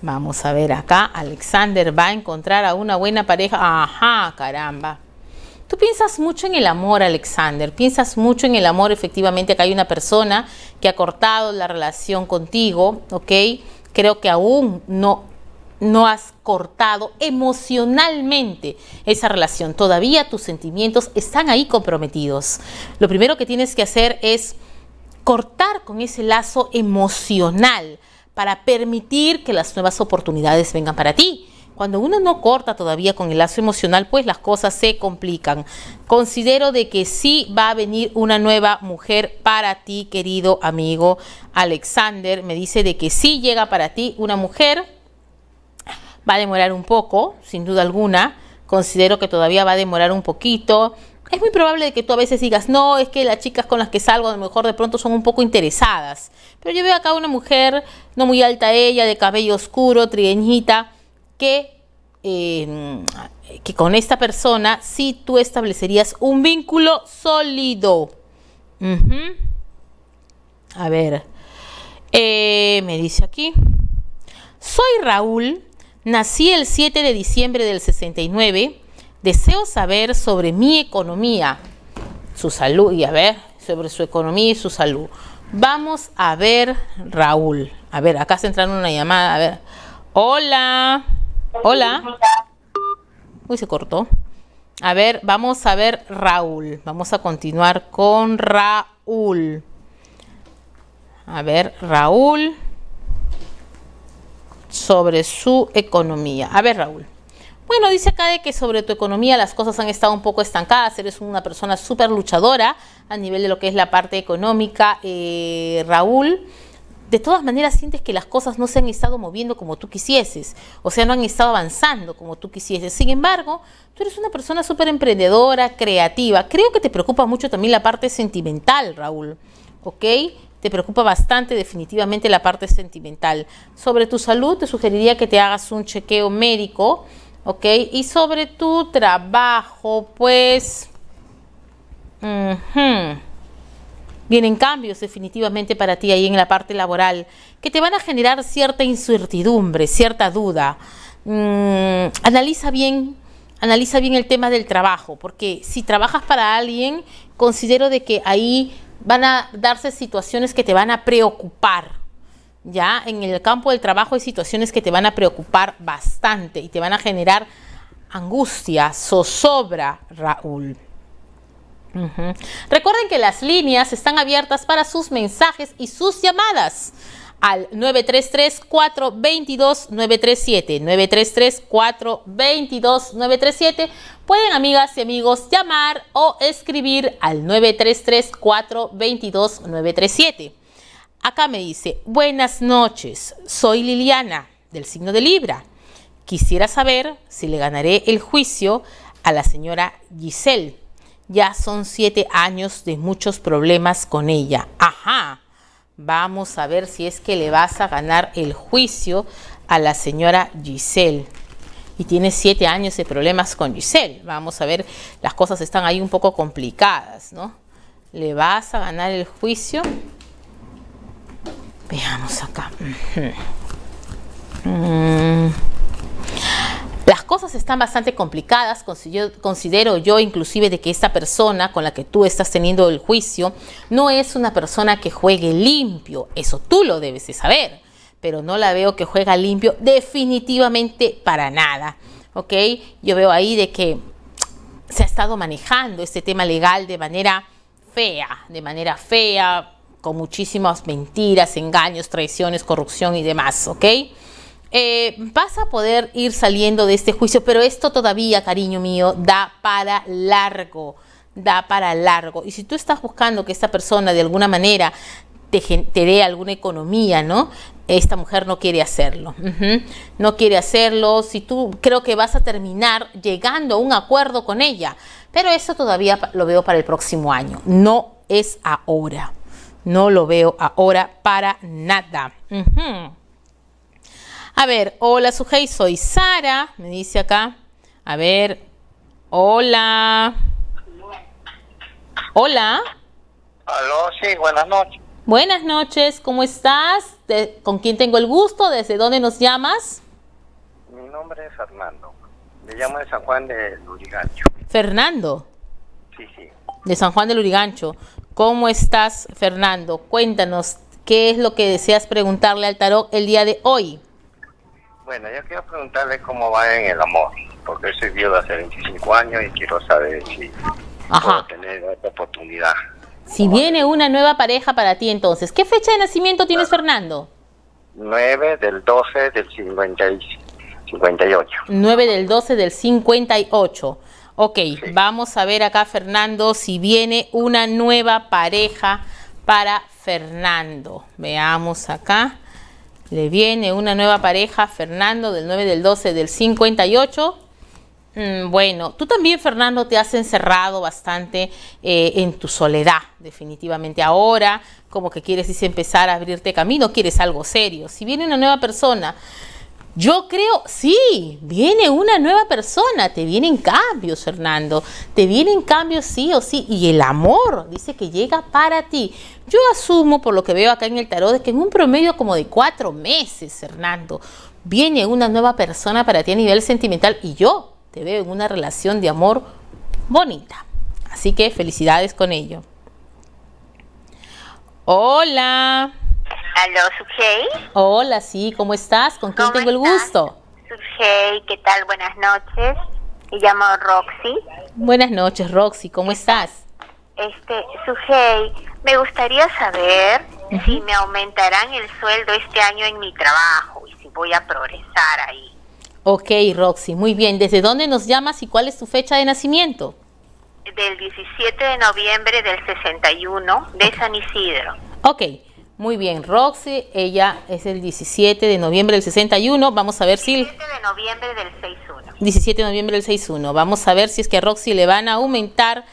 Vamos a ver acá, Alexander va a encontrar a una buena pareja. Ajá, caramba. Tú piensas mucho en el amor, Alexander. Piensas mucho en el amor. Efectivamente, acá hay una persona que ha cortado la relación contigo, ¿ok? Creo que aún no, no has cortado emocionalmente esa relación. Todavía tus sentimientos están ahí comprometidos. Lo primero que tienes que hacer es cortar con ese lazo emocional para permitir que las nuevas oportunidades vengan para ti. Cuando uno no corta todavía con el lazo emocional, pues las cosas se complican. Considero de que sí va a venir una nueva mujer para ti, querido amigo Alexander. Me dice de que sí llega para ti una mujer. Va a demorar un poco, sin duda alguna. Considero que todavía va a demorar un poquito. Es muy probable que tú a veces digas, no, es que las chicas con las que salgo a lo mejor de pronto son un poco interesadas. Pero yo veo acá una mujer, no muy alta ella, de cabello oscuro, trigueñita, que, eh, que con esta persona sí tú establecerías un vínculo sólido. A ver, eh, me dice aquí. Soy Raúl, nací el 7 de diciembre del 69. Deseo saber sobre mi economía, su salud y a ver, sobre su economía y su salud. Vamos a ver, Raúl. A ver, acá se entraron una llamada. A ver. Hola. Hola. Uy, se cortó. A ver, vamos a ver Raúl. Vamos a continuar con Raúl. A ver, Raúl. Sobre su economía. A ver, Raúl. Bueno, dice acá de que sobre tu economía las cosas han estado un poco estancadas. Eres una persona súper luchadora a nivel de lo que es la parte económica. Eh, Raúl, de todas maneras sientes que las cosas no se han estado moviendo como tú quisieses. O sea, no han estado avanzando como tú quisieses. Sin embargo, tú eres una persona súper emprendedora, creativa. Creo que te preocupa mucho también la parte sentimental, Raúl. ¿Ok? te preocupa bastante definitivamente la parte sentimental. Sobre tu salud te sugeriría que te hagas un chequeo médico, ¿ok? Y sobre tu trabajo, pues... ujú, Vienen cambios definitivamente para ti ahí en la parte laboral que te van a generar cierta incertidumbre, cierta duda. Mm, analiza bien analiza bien el tema del trabajo, porque si trabajas para alguien, considero de que ahí van a darse situaciones que te van a preocupar. Ya en el campo del trabajo hay situaciones que te van a preocupar bastante y te van a generar angustia, zozobra, Raúl. Recuerden que las líneas están abiertas para sus mensajes y sus llamadas al 933-422-937. 933-422-937. Pueden, amigas y amigos, llamar o escribir al 933-422-937. Acá me dice, buenas noches, soy Liliana, del signo de Libra. Quisiera saber si le ganaré el juicio a la señora Giselle. Ya son siete años de muchos problemas con ella. Ajá. Vamos a ver si es que le vas a ganar el juicio a la señora Giselle. Y tiene siete años de problemas con Giselle. Vamos a ver, las cosas están ahí un poco complicadas, ¿no? ¿Le vas a ganar el juicio? Veamos acá. Mm. Cosas están bastante complicadas, considero yo inclusive de que esta persona con la que tú estás teniendo el juicio no es una persona que juegue limpio, eso tú lo debes de saber, pero no la veo que juega limpio definitivamente para nada, ¿ok? Yo veo ahí de que se ha estado manejando este tema legal de manera fea, de manera fea, con muchísimas mentiras, engaños, traiciones, corrupción y demás, ¿ok? Eh, vas a poder ir saliendo de este juicio, pero esto todavía, cariño mío, da para largo, da para largo. Y si tú estás buscando que esta persona de alguna manera te, dé alguna economía, ¿no? Esta mujer no quiere hacerlo. No quiere hacerlo. Si tú creo que vas a terminar llegando a un acuerdo con ella, pero eso todavía lo veo para el próximo año. No es ahora. No lo veo ahora para nada. A ver, hola Sujei, soy Sara, me dice acá. A ver, hola. Hola, Aló, sí, buenas noches. buenas noches, ¿cómo estás? De- ¿Con quién tengo el gusto? ¿Desde dónde nos llamas? Mi nombre es Fernando. Me llamo de San Juan de Lurigancho. Fernando, Sí, sí. de San Juan del Urigancho. ¿Cómo estás, Fernando? Cuéntanos, ¿qué es lo que deseas preguntarle al tarot el día de hoy? Bueno, yo quiero preguntarle cómo va en el amor. Porque soy viuda hace 25 años y quiero saber si Ajá. puedo tener otra oportunidad. Si viene una nueva pareja para ti entonces, ¿qué fecha de nacimiento tienes, Fernando? 9 del 12 del 50 y 58. 9 del 12 del 58. Ok, vamos a ver acá, Fernando, si viene una nueva pareja para Fernando. Veamos acá. Le viene una nueva pareja Fernando del 9 del 12 del 58. Mm, Bueno, tú también, Fernando, te has encerrado bastante eh, en tu soledad, definitivamente. Ahora, como que quieres empezar a abrirte camino, quieres algo serio. Si viene una nueva persona, yo creo, sí, viene una nueva persona, te vienen cambios, Fernando, te vienen cambios sí o sí, y el amor dice que llega para ti. Yo asumo, por lo que veo acá en el tarot, de que en un promedio como de cuatro meses, Fernando, viene una nueva persona para ti a nivel sentimental y yo te veo en una relación de amor bonita. Así que felicidades con ello. Hola. Aló, Sujei. Hola, sí, ¿cómo estás? ¿Con quién ¿Cómo tengo el gusto? Sujei, ¿qué tal? Buenas noches. Me llamo Roxy. Buenas noches, Roxy, ¿cómo estás? Este, Sujei, me gustaría saber si me aumentarán el sueldo este año en mi trabajo y si voy a progresar ahí. Ok, Roxy, muy bien. ¿Desde dónde nos llamas y cuál es tu fecha de nacimiento? Del 17 de noviembre del 61 de San Isidro. Ok, muy bien. Roxy, ella es el 17 de noviembre del 61. Vamos a ver si... 17 de noviembre del 61. 17 de noviembre del 61. Vamos a ver si es que a Roxy le van a aumentar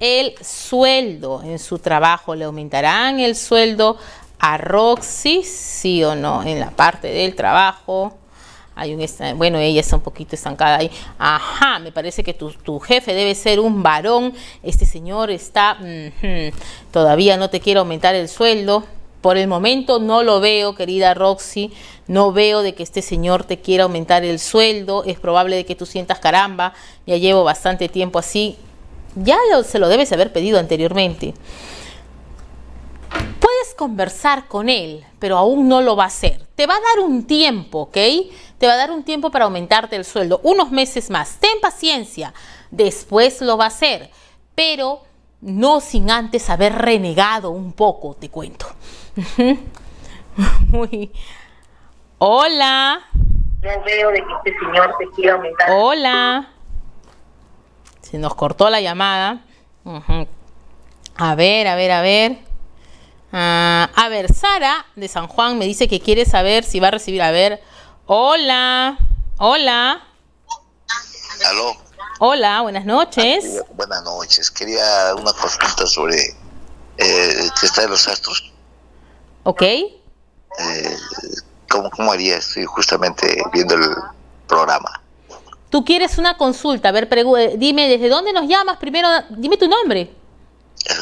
el sueldo en su trabajo. ¿Le aumentarán el sueldo a Roxy? Sí o no, en la parte del trabajo. Hay un bueno, ella está un poquito estancada ahí. Ajá, me parece que tu, tu jefe debe ser un varón. Este señor está, todavía no te quiere aumentar el sueldo. Por el momento no lo veo, querida Roxy, no veo de que este señor te quiera aumentar el sueldo, es probable de que tú sientas caramba, ya llevo bastante tiempo así, ya se lo debes haber pedido anteriormente. Puedes conversar con él, pero aún no lo va a hacer. Te va a dar un tiempo, ¿ok? Te va a dar un tiempo para aumentarte el sueldo, unos meses más. Ten paciencia, después lo va a hacer, pero no sin antes haber renegado un poco, te cuento. Muy. Hola. Ya veo de que este señor te quiere aumentar. Hola. Se nos cortó la llamada. A ver, a ver, a ver. Ah, a ver, Sara de San Juan me dice que quiere saber si va a recibir. A ver. Hola. Hola. Aló. Hola, buenas noches. buenas noches. Quería una consulta sobre eh, que está de los astros. Ok. Eh, ¿cómo, ¿Cómo haría? Estoy justamente viendo el programa. Tú quieres una consulta, a ver, eh, dime, ¿desde dónde nos llamas? Primero, dime tu nombre.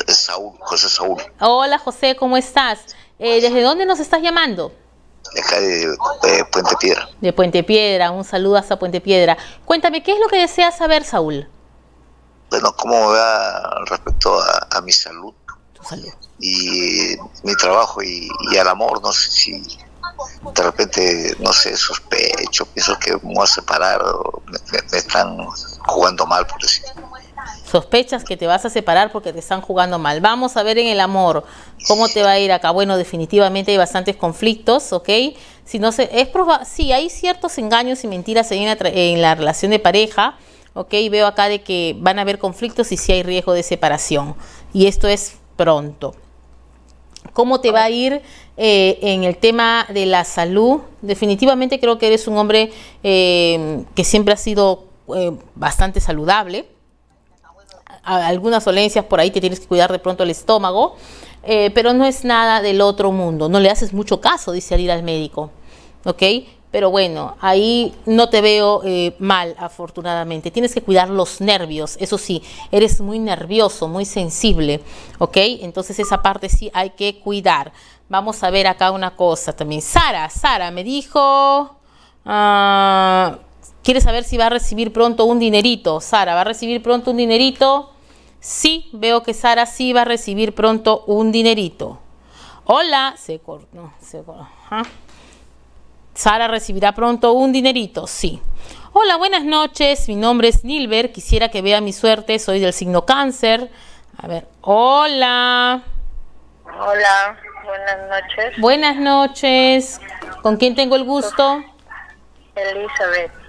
Es Saúl, José Saúl. Hola, José, ¿cómo estás? Eh, ¿Desde dónde nos estás llamando? De acá de, Puente Piedra. De Puente Piedra, un saludo hasta Puente Piedra. Cuéntame, ¿qué es lo que deseas saber, Saúl? Bueno, ¿cómo va respecto a, mi salud? Tu salud. Y mi trabajo y, y al amor, no sé si de repente, no sé, sospecho, pienso que me voy a separar o me, están jugando mal, por decir. Sospechas que te vas a separar porque te están jugando mal. Vamos a ver en el amor cómo te va a ir acá. Bueno, definitivamente hay bastantes conflictos, ¿ok? Si no se, es sí, hay ciertos engaños y mentiras en la, en la relación de pareja, ¿ok? Veo acá de que van a haber conflictos y sí hay riesgo de separación. Y esto es pronto cómo te va a ir eh, en el tema de la salud. Definitivamente creo que eres un hombre eh, que siempre ha sido eh, bastante saludable. Algunas dolencias por ahí te tienes que cuidar de pronto el estómago, pero no es nada del otro mundo. No le haces mucho caso, dice al ir al médico. ¿Ok? Pero bueno, ahí no te veo eh, mal, afortunadamente. Tienes que cuidar los nervios, eso sí, eres muy nervioso, muy sensible, ¿ok? Entonces esa parte sí hay que cuidar. Vamos a ver acá una cosa también. Sara, Sara me dijo, uh, quiere saber si va a recibir pronto un dinerito. Sara, ¿va a recibir pronto un dinerito? Sí, veo que Sara sí va a recibir pronto un dinerito. Hola, se cortó, se cortó. Sara recibirá pronto un dinerito, sí. Hola, buenas noches. Mi nombre es Nilber. Quisiera que vea mi suerte. Soy del signo cáncer. A ver, hola. Hola, buenas noches. Buenas noches. ¿Con quién tengo el gusto? Elizabeth.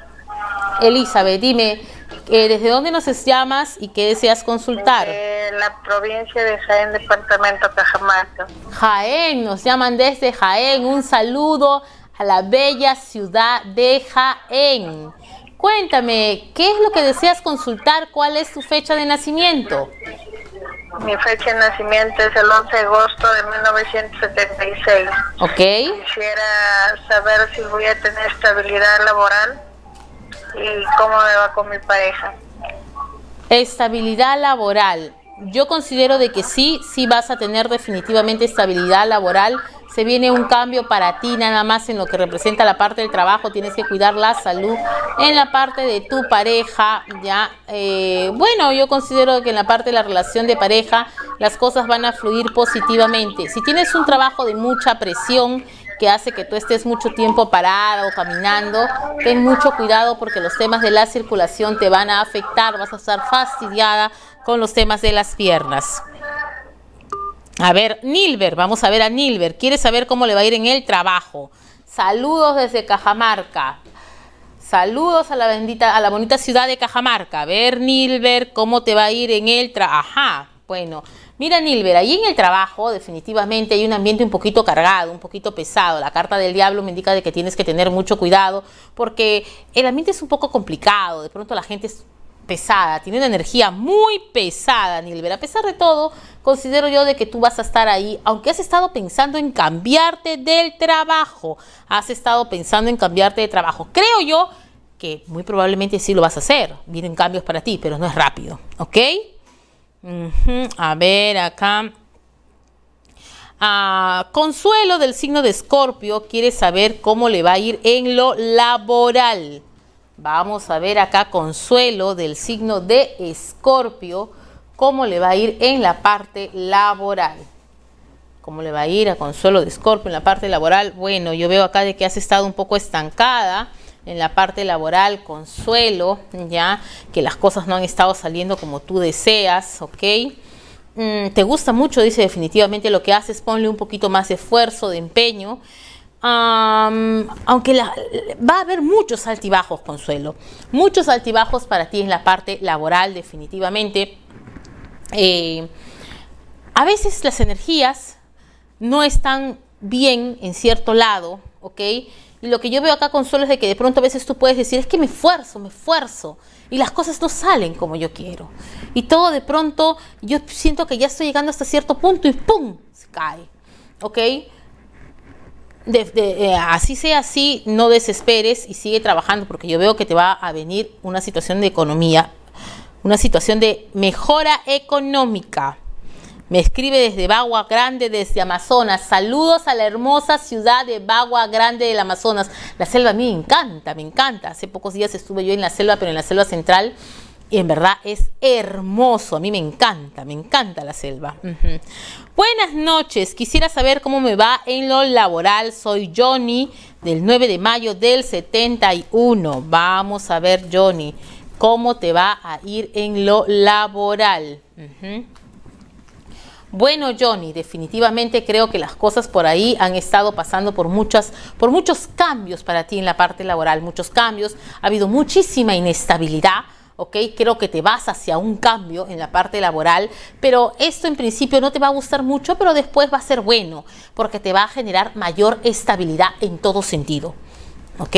Elizabeth, dime, eh, ¿desde dónde nos llamas y qué deseas consultar? De la provincia de Jaén, departamento Cajamarca. Jaén, nos llaman desde Jaén. Un saludo a la bella ciudad de Jaén. Cuéntame, ¿qué es lo que deseas consultar? ¿Cuál es tu fecha de nacimiento? Mi fecha de nacimiento es el 11 de agosto de 1976. Ok. Quisiera saber si voy a tener estabilidad laboral cómo me va con mi pareja. Estabilidad laboral. Yo considero de que sí, sí vas a tener definitivamente estabilidad laboral se viene un cambio para ti nada más en lo que representa la parte del trabajo, tienes que cuidar la salud en la parte de tu pareja, ya, eh, bueno, yo considero que en la parte de la relación de pareja las cosas van a fluir positivamente. Si tienes un trabajo de mucha presión, que hace que tú estés mucho tiempo parado, caminando, ten mucho cuidado porque los temas de la circulación te van a afectar, vas a estar fastidiada con los temas de las piernas. A ver, Nilber, vamos a ver a Nilber. Quiere saber cómo le va a ir en el trabajo. Saludos desde Cajamarca. Saludos a la bendita, a la bonita ciudad de Cajamarca. A ver, Nilber, cómo te va a ir en el trabajo. Ajá, bueno. Mira, Nilber, ahí en el trabajo definitivamente hay un ambiente un poquito cargado, un poquito pesado. La carta del diablo me indica de que tienes que tener mucho cuidado porque el ambiente es un poco complicado. De pronto la gente es pesada, tiene una energía muy pesada, Nilber. A pesar de todo, considero yo de que tú vas a estar ahí, aunque has estado pensando en cambiarte del trabajo, has estado pensando en cambiarte de trabajo. Creo yo que muy probablemente sí lo vas a hacer. Vienen cambios para ti, pero no es rápido, ¿ok? A ver, acá. Ah, Consuelo del signo de Escorpio quiere saber cómo le va a ir en lo laboral. Vamos a ver acá Consuelo del signo de Escorpio cómo le va a ir en la parte laboral. ¿Cómo le va a ir a Consuelo de Escorpio en la parte laboral? Bueno, yo veo acá de que has estado un poco estancada en la parte laboral, Consuelo, ya que las cosas no han estado saliendo como tú deseas, ¿ok? Mm, te gusta mucho, dice definitivamente lo que haces, ponle un poquito más de esfuerzo, de empeño. aunque va a haber muchos altibajos, Consuelo, muchos altibajos para ti en la parte laboral, definitivamente. Eh, a veces las energías no están bien en cierto lado, ¿ok? Y lo que yo veo acá, Consuelo, es de que de pronto a veces tú puedes decir, es que me esfuerzo, me esfuerzo, y las cosas no salen como yo quiero. Y todo de pronto yo siento que ya estoy llegando hasta cierto punto y ¡pum! se cae. ¿Ok? Eh, así sea así, no desesperes y sigue trabajando porque yo veo que te va a venir una situación de economía, una situación de mejora económica. Me escribe desde Bagua Grande, desde Amazonas. Saludos a la hermosa ciudad de Bagua Grande del Amazonas. La selva a mí me encanta, me encanta. Hace pocos días estuve yo en la selva, pero en la selva central. Y en verdad es hermoso. A mí me encanta, me encanta la selva. Buenas noches. Quisiera saber cómo me va en lo laboral. Soy Johnny del 9 de mayo del 71. Vamos a ver, Johnny, cómo te va a ir en lo laboral. Bueno, Johnny, definitivamente creo que las cosas por ahí han estado pasando por muchas, por muchos cambios para ti en la parte laboral, muchos cambios. Ha habido muchísima inestabilidad. ¿ok? Creo que te vas hacia un cambio en la parte laboral, pero esto en principio no te va a gustar mucho, pero después va a ser bueno, porque te va a generar mayor estabilidad en todo sentido, ¿ok?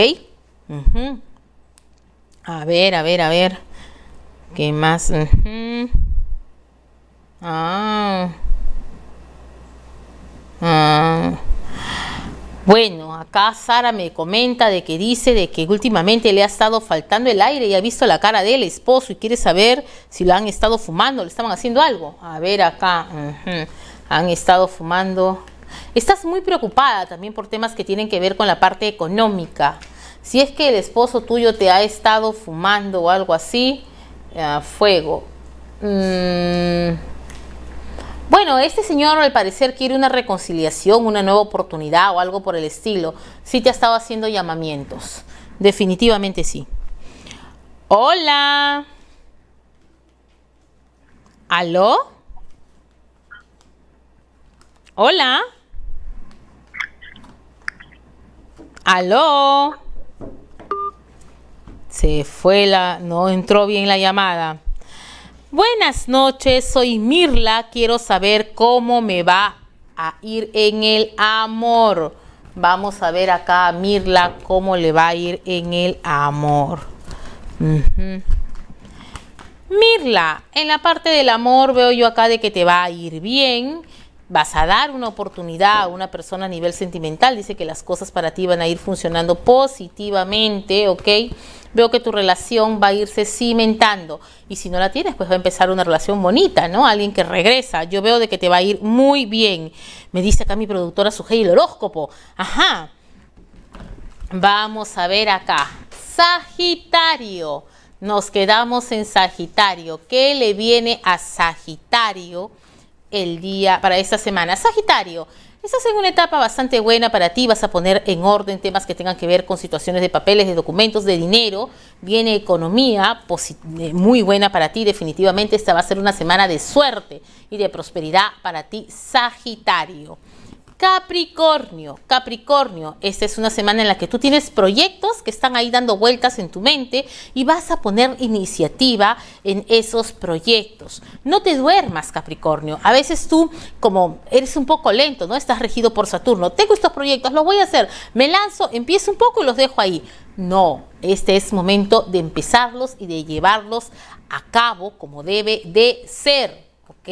A ver, a ver, a ver, ¿qué más? Ah. Ah. Bueno, acá Sara me comenta de que dice de que últimamente le ha estado faltando el aire y ha visto la cara del esposo y quiere saber si lo han estado fumando, le estaban haciendo algo. A ver acá, han estado fumando. Estás muy preocupada también por temas que tienen que ver con la parte económica. Si es que el esposo tuyo te ha estado fumando o algo así, fuego. Mm, bueno, este señor al parecer quiere una reconciliación, una nueva oportunidad o algo por el estilo. Sí te ha estado haciendo llamamientos. Definitivamente sí. Hola. ¿Aló? Hola. ¿Aló? Se fue la... No entró bien la llamada. Buenas noches, soy Mirla. Quiero saber cómo me va a ir en el amor. Vamos a ver acá a Mirla cómo le va a ir en el amor. Mirla, en la parte del amor veo yo acá de que te va a ir bien. Vas a dar una oportunidad a una persona a nivel sentimental. Dice que las cosas para ti van a ir funcionando positivamente, ¿ok? Veo que tu relación va a irse cimentando. Y si no la tienes, pues va a empezar una relación bonita, ¿no? Alguien que regresa. Yo veo de que te va a ir muy bien. Me dice acá mi productora Sujei el horóscopo. Ajá. Vamos a ver acá. Sagitario. Nos quedamos en Sagitario. ¿Qué le viene a Sagitario el día para esta semana? Sagitario Estás en una etapa bastante buena para ti, vas a poner en orden temas que tengan que ver con situaciones de papeles, de documentos, de dinero, viene economía eh, muy buena para ti, definitivamente esta va a ser una semana de suerte y de prosperidad para ti, Sagitario. Capricornio, Capricornio, esta es una semana en la que tú tienes proyectos que están ahí dando vueltas en tu mente y vas a poner iniciativa en esos proyectos. No te duermas, Capricornio. A veces tú, como eres un poco lento, ¿no? Estás regido por Saturno. Tengo estos proyectos, los voy a hacer. Me lanzo, empiezo un poco y los dejo ahí. No, este es momento de empezarlos y de llevarlos a cabo como debe de ser, ¿ok?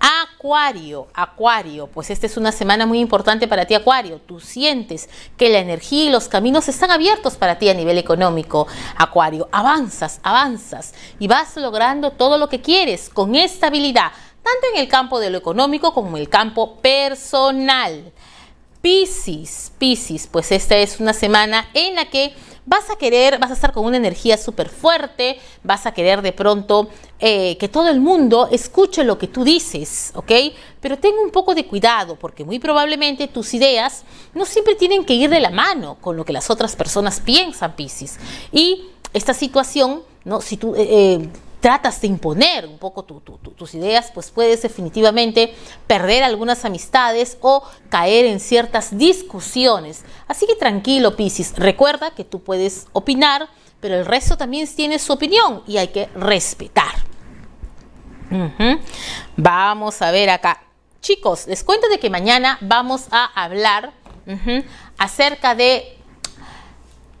Acuario, Acuario, pues esta es una semana muy importante para ti, Acuario. Tú sientes que la energía y los caminos están abiertos para ti a nivel económico, Acuario. Avanzas, avanzas y vas logrando todo lo que quieres con estabilidad. tanto en el campo de lo económico como en el campo personal. Piscis, Piscis, pues esta es una semana en la que vas a querer, vas a estar con una energía súper fuerte, vas a querer de pronto eh, que todo el mundo escuche lo que tú dices, ¿ok? Pero ten un poco de cuidado porque muy probablemente tus ideas no siempre tienen que ir de la mano con lo que las otras personas piensan, Piscis. Y esta situación, ¿no? Si tú... Eh, eh, tratas de imponer un poco tus ideas, pues puedes definitivamente perder algunas amistades o caer en ciertas discusiones. Así que tranquilo, Piscis, recuerda que tú puedes opinar, pero el resto también tiene su opinión y hay que respetar. Vamos a ver acá. Chicos, les cuento de que mañana vamos a hablar acerca de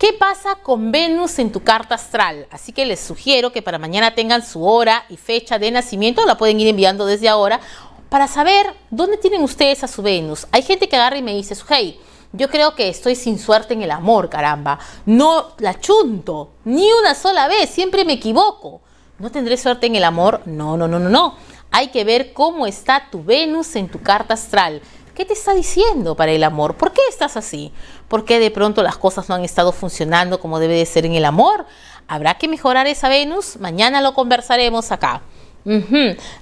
¿Qué pasa con Venus en tu carta astral? Así que les sugiero que para mañana tengan su hora y fecha de nacimiento, la pueden ir enviando desde ahora, para saber dónde tienen ustedes a su Venus. Hay gente que agarra y me dice, hey, yo creo que estoy sin suerte en el amor, caramba. No la chunto, ni una sola vez, siempre me equivoco. ¿No tendré suerte en el amor? No, no, no, no, no. Hay que ver cómo está tu Venus en tu carta astral. ¿Qué te está diciendo para el amor? ¿Por qué estás así? ¿Por qué de pronto las cosas no han estado funcionando como debe de ser en el amor? ¿Habrá que mejorar esa Venus? Mañana lo conversaremos acá.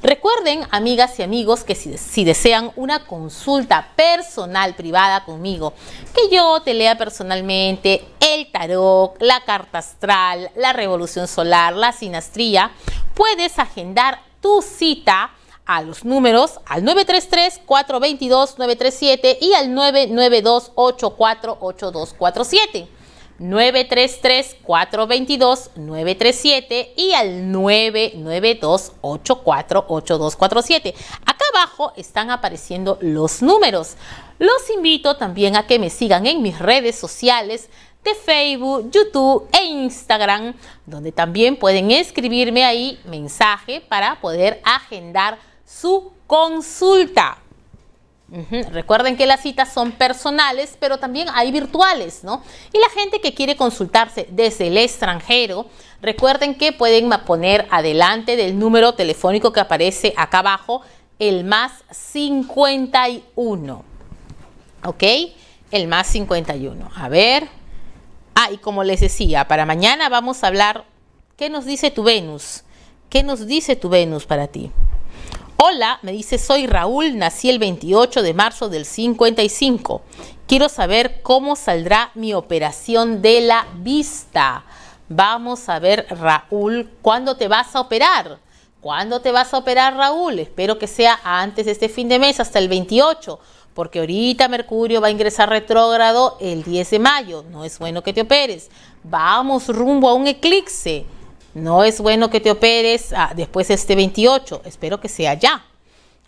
Recuerden, amigas y amigos, que si, desean una consulta personal, privada conmigo, que yo te lea personalmente el tarot, la carta astral, la revolución solar, la sinastría, puedes agendar tu cita a los números al 933-422-937 y al 992-848247. 933-422-937 y al 992-848247. Acá abajo están apareciendo los números. Los invito también a que me sigan en mis redes sociales de Facebook, YouTube e Instagram, donde también pueden escribirme ahí mensaje para poder agendar su consulta. Recuerden que las citas son personales, pero también hay virtuales, ¿no? Y la gente que quiere consultarse desde el extranjero, recuerden que pueden poner adelante del número telefónico que aparece acá abajo el más 51. ¿Ok? El más 51. A ver. Ah, y como les decía, para mañana vamos a hablar, ¿qué nos dice tu Venus? ¿Qué nos dice tu Venus para ti? Hola, me dice, soy Raúl, nací el 28 de marzo del 55. Quiero saber cómo saldrá mi operación de la vista. Vamos a ver, Raúl, ¿cuándo te vas a operar? ¿Cuándo te vas a operar, Raúl? Espero que sea antes de este fin de mes, hasta el 28, porque ahorita Mercurio va a ingresar retrógrado el 10 de mayo. No es bueno que te operes. Vamos rumbo a un eclipse. No es bueno que te operes ah, después de este 28, espero que sea ya.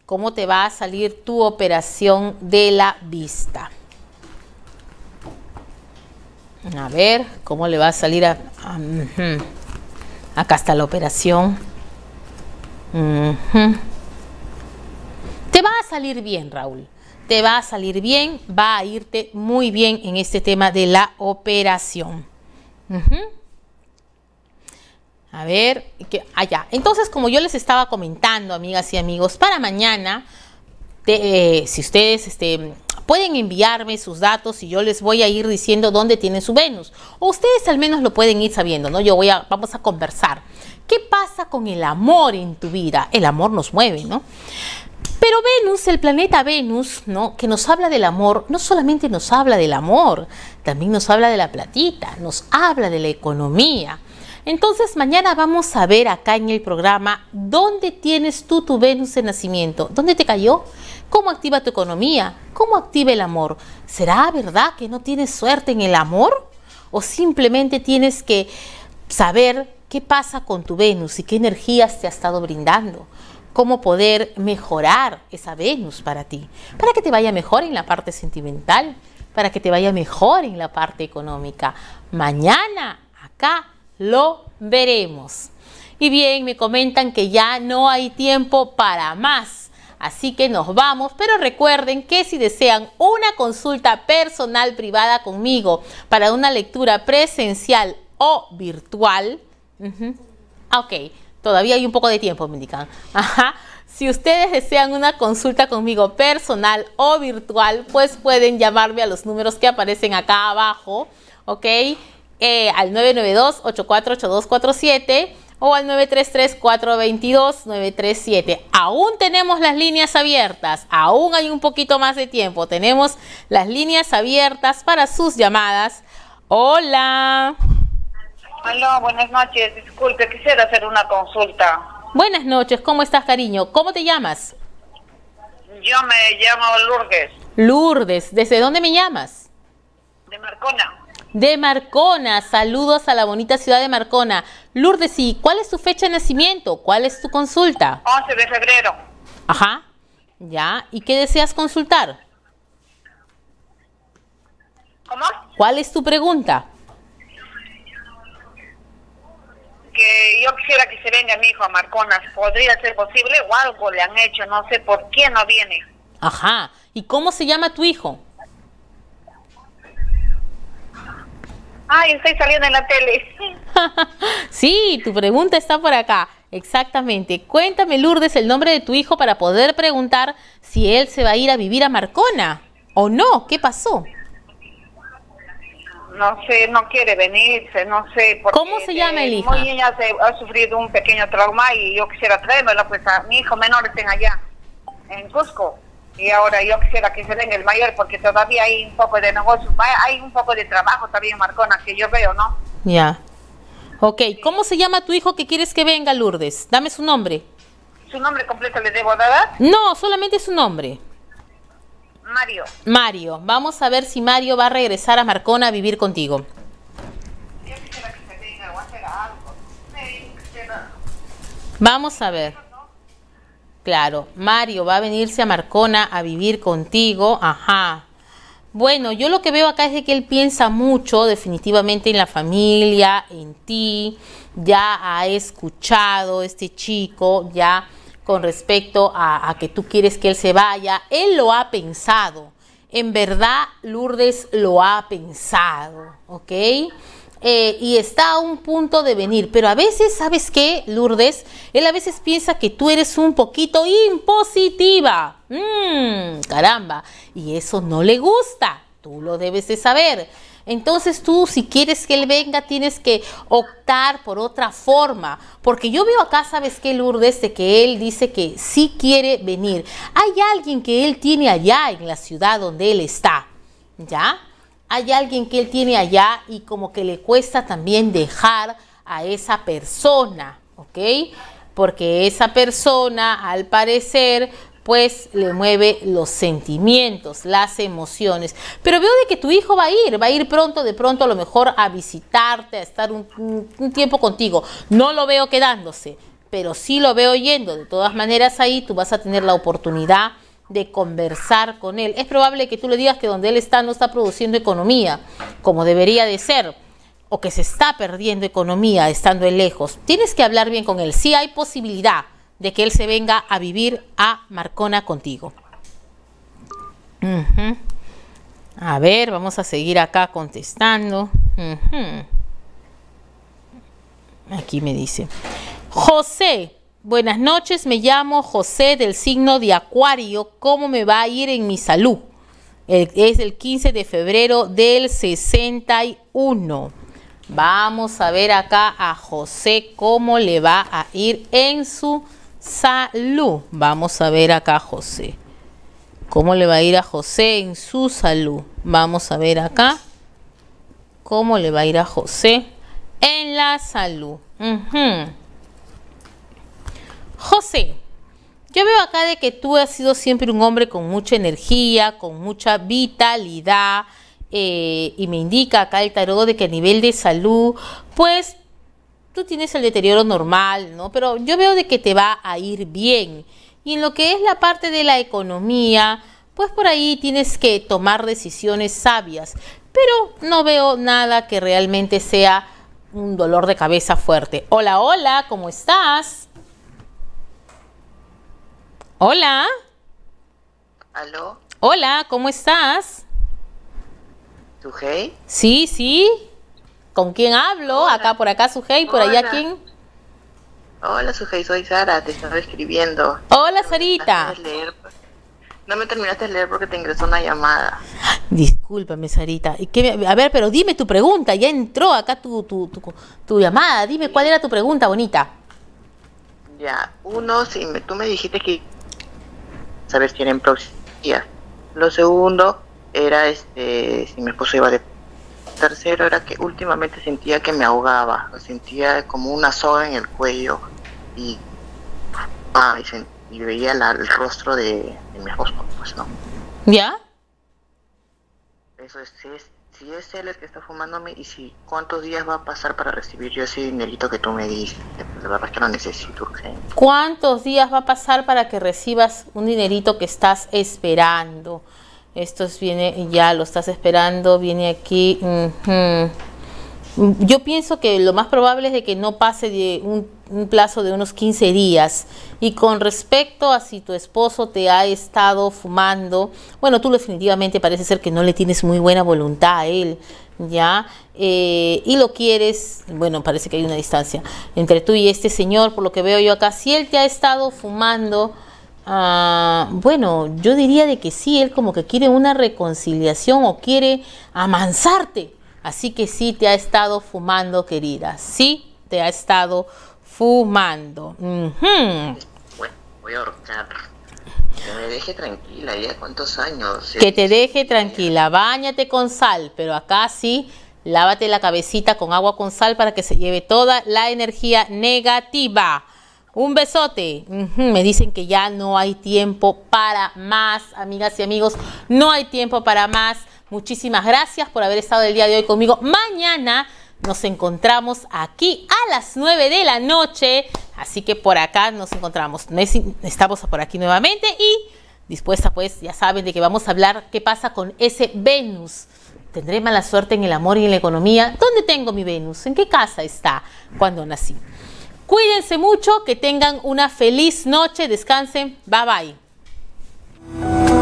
¿Cómo te va a salir tu operación de la vista? A ver, ¿cómo le va a salir a... Acá está la operación. Te va a salir bien, Raúl. Te va a salir bien, va a irte muy bien en este tema de la operación. A ver, que allá. Entonces, como yo les estaba comentando, amigas y amigos, para mañana, eh, si ustedes este, pueden enviarme sus datos y yo les voy a ir diciendo dónde tiene su Venus. O ustedes al menos lo pueden ir sabiendo, ¿no? Yo voy a, vamos a conversar. ¿Qué pasa con el amor en tu vida? El amor nos mueve, ¿no? Pero Venus, el planeta Venus, ¿no? que nos habla del amor, no solamente nos habla del amor, también nos habla de la platita, nos habla de la economía, entonces mañana vamos a ver acá en el programa dónde tienes tú tu Venus de nacimiento, dónde te cayó, cómo activa tu economía, cómo activa el amor. ¿Será verdad que no tienes suerte en el amor? ¿O simplemente tienes que saber qué pasa con tu Venus y qué energías te ha estado brindando? cómo poder mejorar esa Venus para ti, para que te vaya mejor en la parte sentimental, para que te vaya mejor en la parte económica. Mañana, acá, lo veremos. Y bien, me comentan que ya no hay tiempo para más. Así que nos vamos, pero recuerden que si desean una consulta personal privada conmigo para una lectura presencial o virtual, ok, todavía hay un poco de tiempo, me indican. Ajá. Si ustedes desean una consulta conmigo personal o virtual, pues pueden llamarme a los números que aparecen acá abajo, ¿ok? Eh, al 992-848247 o al 933-422-937. Aún tenemos las líneas abiertas, aún hay un poquito más de tiempo. Tenemos las líneas abiertas para sus llamadas. Hola. Hola, buenas noches. Disculpe, quisiera hacer una consulta. Buenas noches, ¿cómo estás, cariño? ¿Cómo te llamas? Yo me llamo Lourdes, Lourdes, ¿desde dónde me llamas? de Marcona. De Marcona, saludos a la bonita ciudad de Marcona. Lourdes, ¿y cuál es tu fecha de nacimiento? ¿Cuál es tu consulta? 11 de febrero. Ajá, ya. ¿Y qué deseas consultar? ¿Cómo? ¿Cuál es tu pregunta? Que yo quisiera que se venga mi hijo a Marconas. ¿Podría ser posible o algo le han hecho? No sé por qué no viene. Ajá. ¿Y cómo se llama tu hijo? Ay, estoy saliendo en la tele. sí, tu pregunta está por acá. Exactamente. Cuéntame, Lourdes, el nombre de tu hijo para poder preguntar si él se va a ir a vivir a Marcona o no. ¿Qué pasó? No sé, no quiere venirse, no sé. porque ¿Cómo se llama el hijo? Muy niña se ha sufrido un pequeño trauma y yo quisiera traérmelo, pues a mi hijo menor está allá, en Cusco. Y ahora yo quisiera que se venga el mayor porque todavía hay un poco de negocio, hay- un poco de trabajo también Marcona que yo veo, ¿no? Ya. Ok, ¿cómo se llama tu hijo que quieres que venga, Lourdes? Dame su nombre. ¿Su nombre completo le debo dar? No, solamente su nombre. Mario. Mario. Vamos a ver si Mario va a regresar a Marcona a vivir contigo. Yo quisiera que se venga o hacer algo. Sí, quisiera- Vamos a ver. Claro, Mario va a venirse a Marcona a vivir contigo. Ajá. Bueno, yo lo que veo acá es de que él piensa mucho definitivamente en la familia, en ti. Ya ha escuchado este chico, ya con respecto a, a que tú quieres que él se vaya. Él lo ha pensado. En verdad, Lourdes lo ha pensado, ¿ok? Eh, y está a un punto de venir. Pero a veces, ¿sabes qué, Lourdes? Él a veces piensa que tú eres un poquito impositiva. Mm, caramba. Y eso no le gusta. Tú lo debes de saber. Entonces tú, si quieres que él venga, tienes que optar por otra forma. Porque yo veo acá, ¿sabes qué, Lourdes? De que él dice que sí quiere venir. Hay alguien que él tiene allá en la ciudad donde él está. ¿Ya? Hay alguien que él tiene allá y como que le cuesta también dejar a esa persona, ¿ok? Porque esa persona, al parecer, pues le mueve los sentimientos, las emociones. Pero veo de que tu hijo va a ir, va a ir pronto, de pronto a lo mejor a visitarte, a estar un, tiempo contigo. No lo veo quedándose, pero sí lo veo yendo. De todas maneras, ahí tú vas a tener la oportunidad de conversar con él. Es probable que tú le digas que donde él está no está produciendo economía como debería de ser o que se está perdiendo economía estando él lejos. Tienes que hablar bien con él. Sí hay posibilidad de que él se venga a vivir a Marcona contigo. A ver, vamos a seguir acá contestando. Aquí me dice. José, buenas noches, me llamo José del signo de Acuario. ¿Cómo me va a ir en mi salud? Es el 15 de febrero del 61. Vamos a ver acá a José cómo le va a ir en su salud. Vamos a ver acá José. ¿Cómo le va a ir a José en su salud? Vamos a ver acá cómo le va a ir a José en la salud. José, yo veo acá de que tú has sido siempre un hombre con mucha energía, con mucha vitalidad, eh, y me indica acá el tarot de que a nivel de salud, pues tú tienes el deterioro normal, ¿no? Pero yo veo de que te va a ir bien. Y en lo que es la parte de la economía, pues por ahí tienes que tomar decisiones sabias. Pero no veo nada que realmente sea un dolor de cabeza fuerte. Hola, hola, ¿cómo estás? Hola, ¿Aló? hola, ¿cómo estás? ¿Tu hey? Sí, sí. ¿Con quién hablo? Acá por acá Sujei, por allá quién. Hola, Sujei, soy Sara, te estaba escribiendo. Hola, Sarita. No me terminaste de leer porque te ingresó una llamada. Discúlpame, Sarita. ¿Y qué, a ver, pero dime tu pregunta. Ya entró acá tu, tu, tu, tu llamada. Dime cuál era tu pregunta, bonita. Ya, uno, si me, tú me dijiste que saber si era en próximos días. Lo segundo era este si mi esposo iba de tercero era que últimamente sentía que me ahogaba, sentía como una soga en el cuello y, ah, y, veía el rostro de, mi esposo, pues no. ¿Ya? Eso es, si es él el que está fumándome y si cuántos días va a pasar para recibir yo ese dinerito que tú me dices, de verdad es que lo necesito ¿Cuántos días va a pasar para que recibas un dinerito que estás esperando? Esto viene, ya lo estás esperando, viene aquí. Yo pienso que lo más probable es de que no pase de un, plazo de unos 15 días. Y con respecto a si tu esposo te ha estado fumando, bueno, tú definitivamente parece ser que no le tienes muy buena voluntad a él, ¿ya? Eh, y lo quieres, bueno, parece que hay una distancia entre tú y este señor, por lo que veo yo acá. Si él te ha estado fumando, Ah, bueno, yo diría de que sí, él como que quiere una reconciliación o quiere amansarte. Así que sí te ha estado fumando, querida. Sí te ha estado fumando. Bueno, voy a ahorcar. Que me deje tranquila, ya cuántos años. Que te deje tranquila, bañate con sal, pero acá sí, lávate la cabecita con agua con sal para que se lleve toda la energía negativa. Un besote. Me dicen que ya no hay tiempo para más, amigas y amigos. No hay tiempo para más. Muchísimas gracias por haber estado el día de hoy conmigo. Mañana nos encontramos aquí a las 9 de la noche. Así que por acá nos encontramos. Estamos por aquí nuevamente y dispuesta pues, ya saben de que vamos a hablar qué pasa con ese Venus. ¿Tendré mala suerte en el amor y en la economía? ¿Dónde tengo mi Venus? ¿En qué casa está cuando nací? Cuídense mucho, que tengan una feliz noche, descansen, bye bye.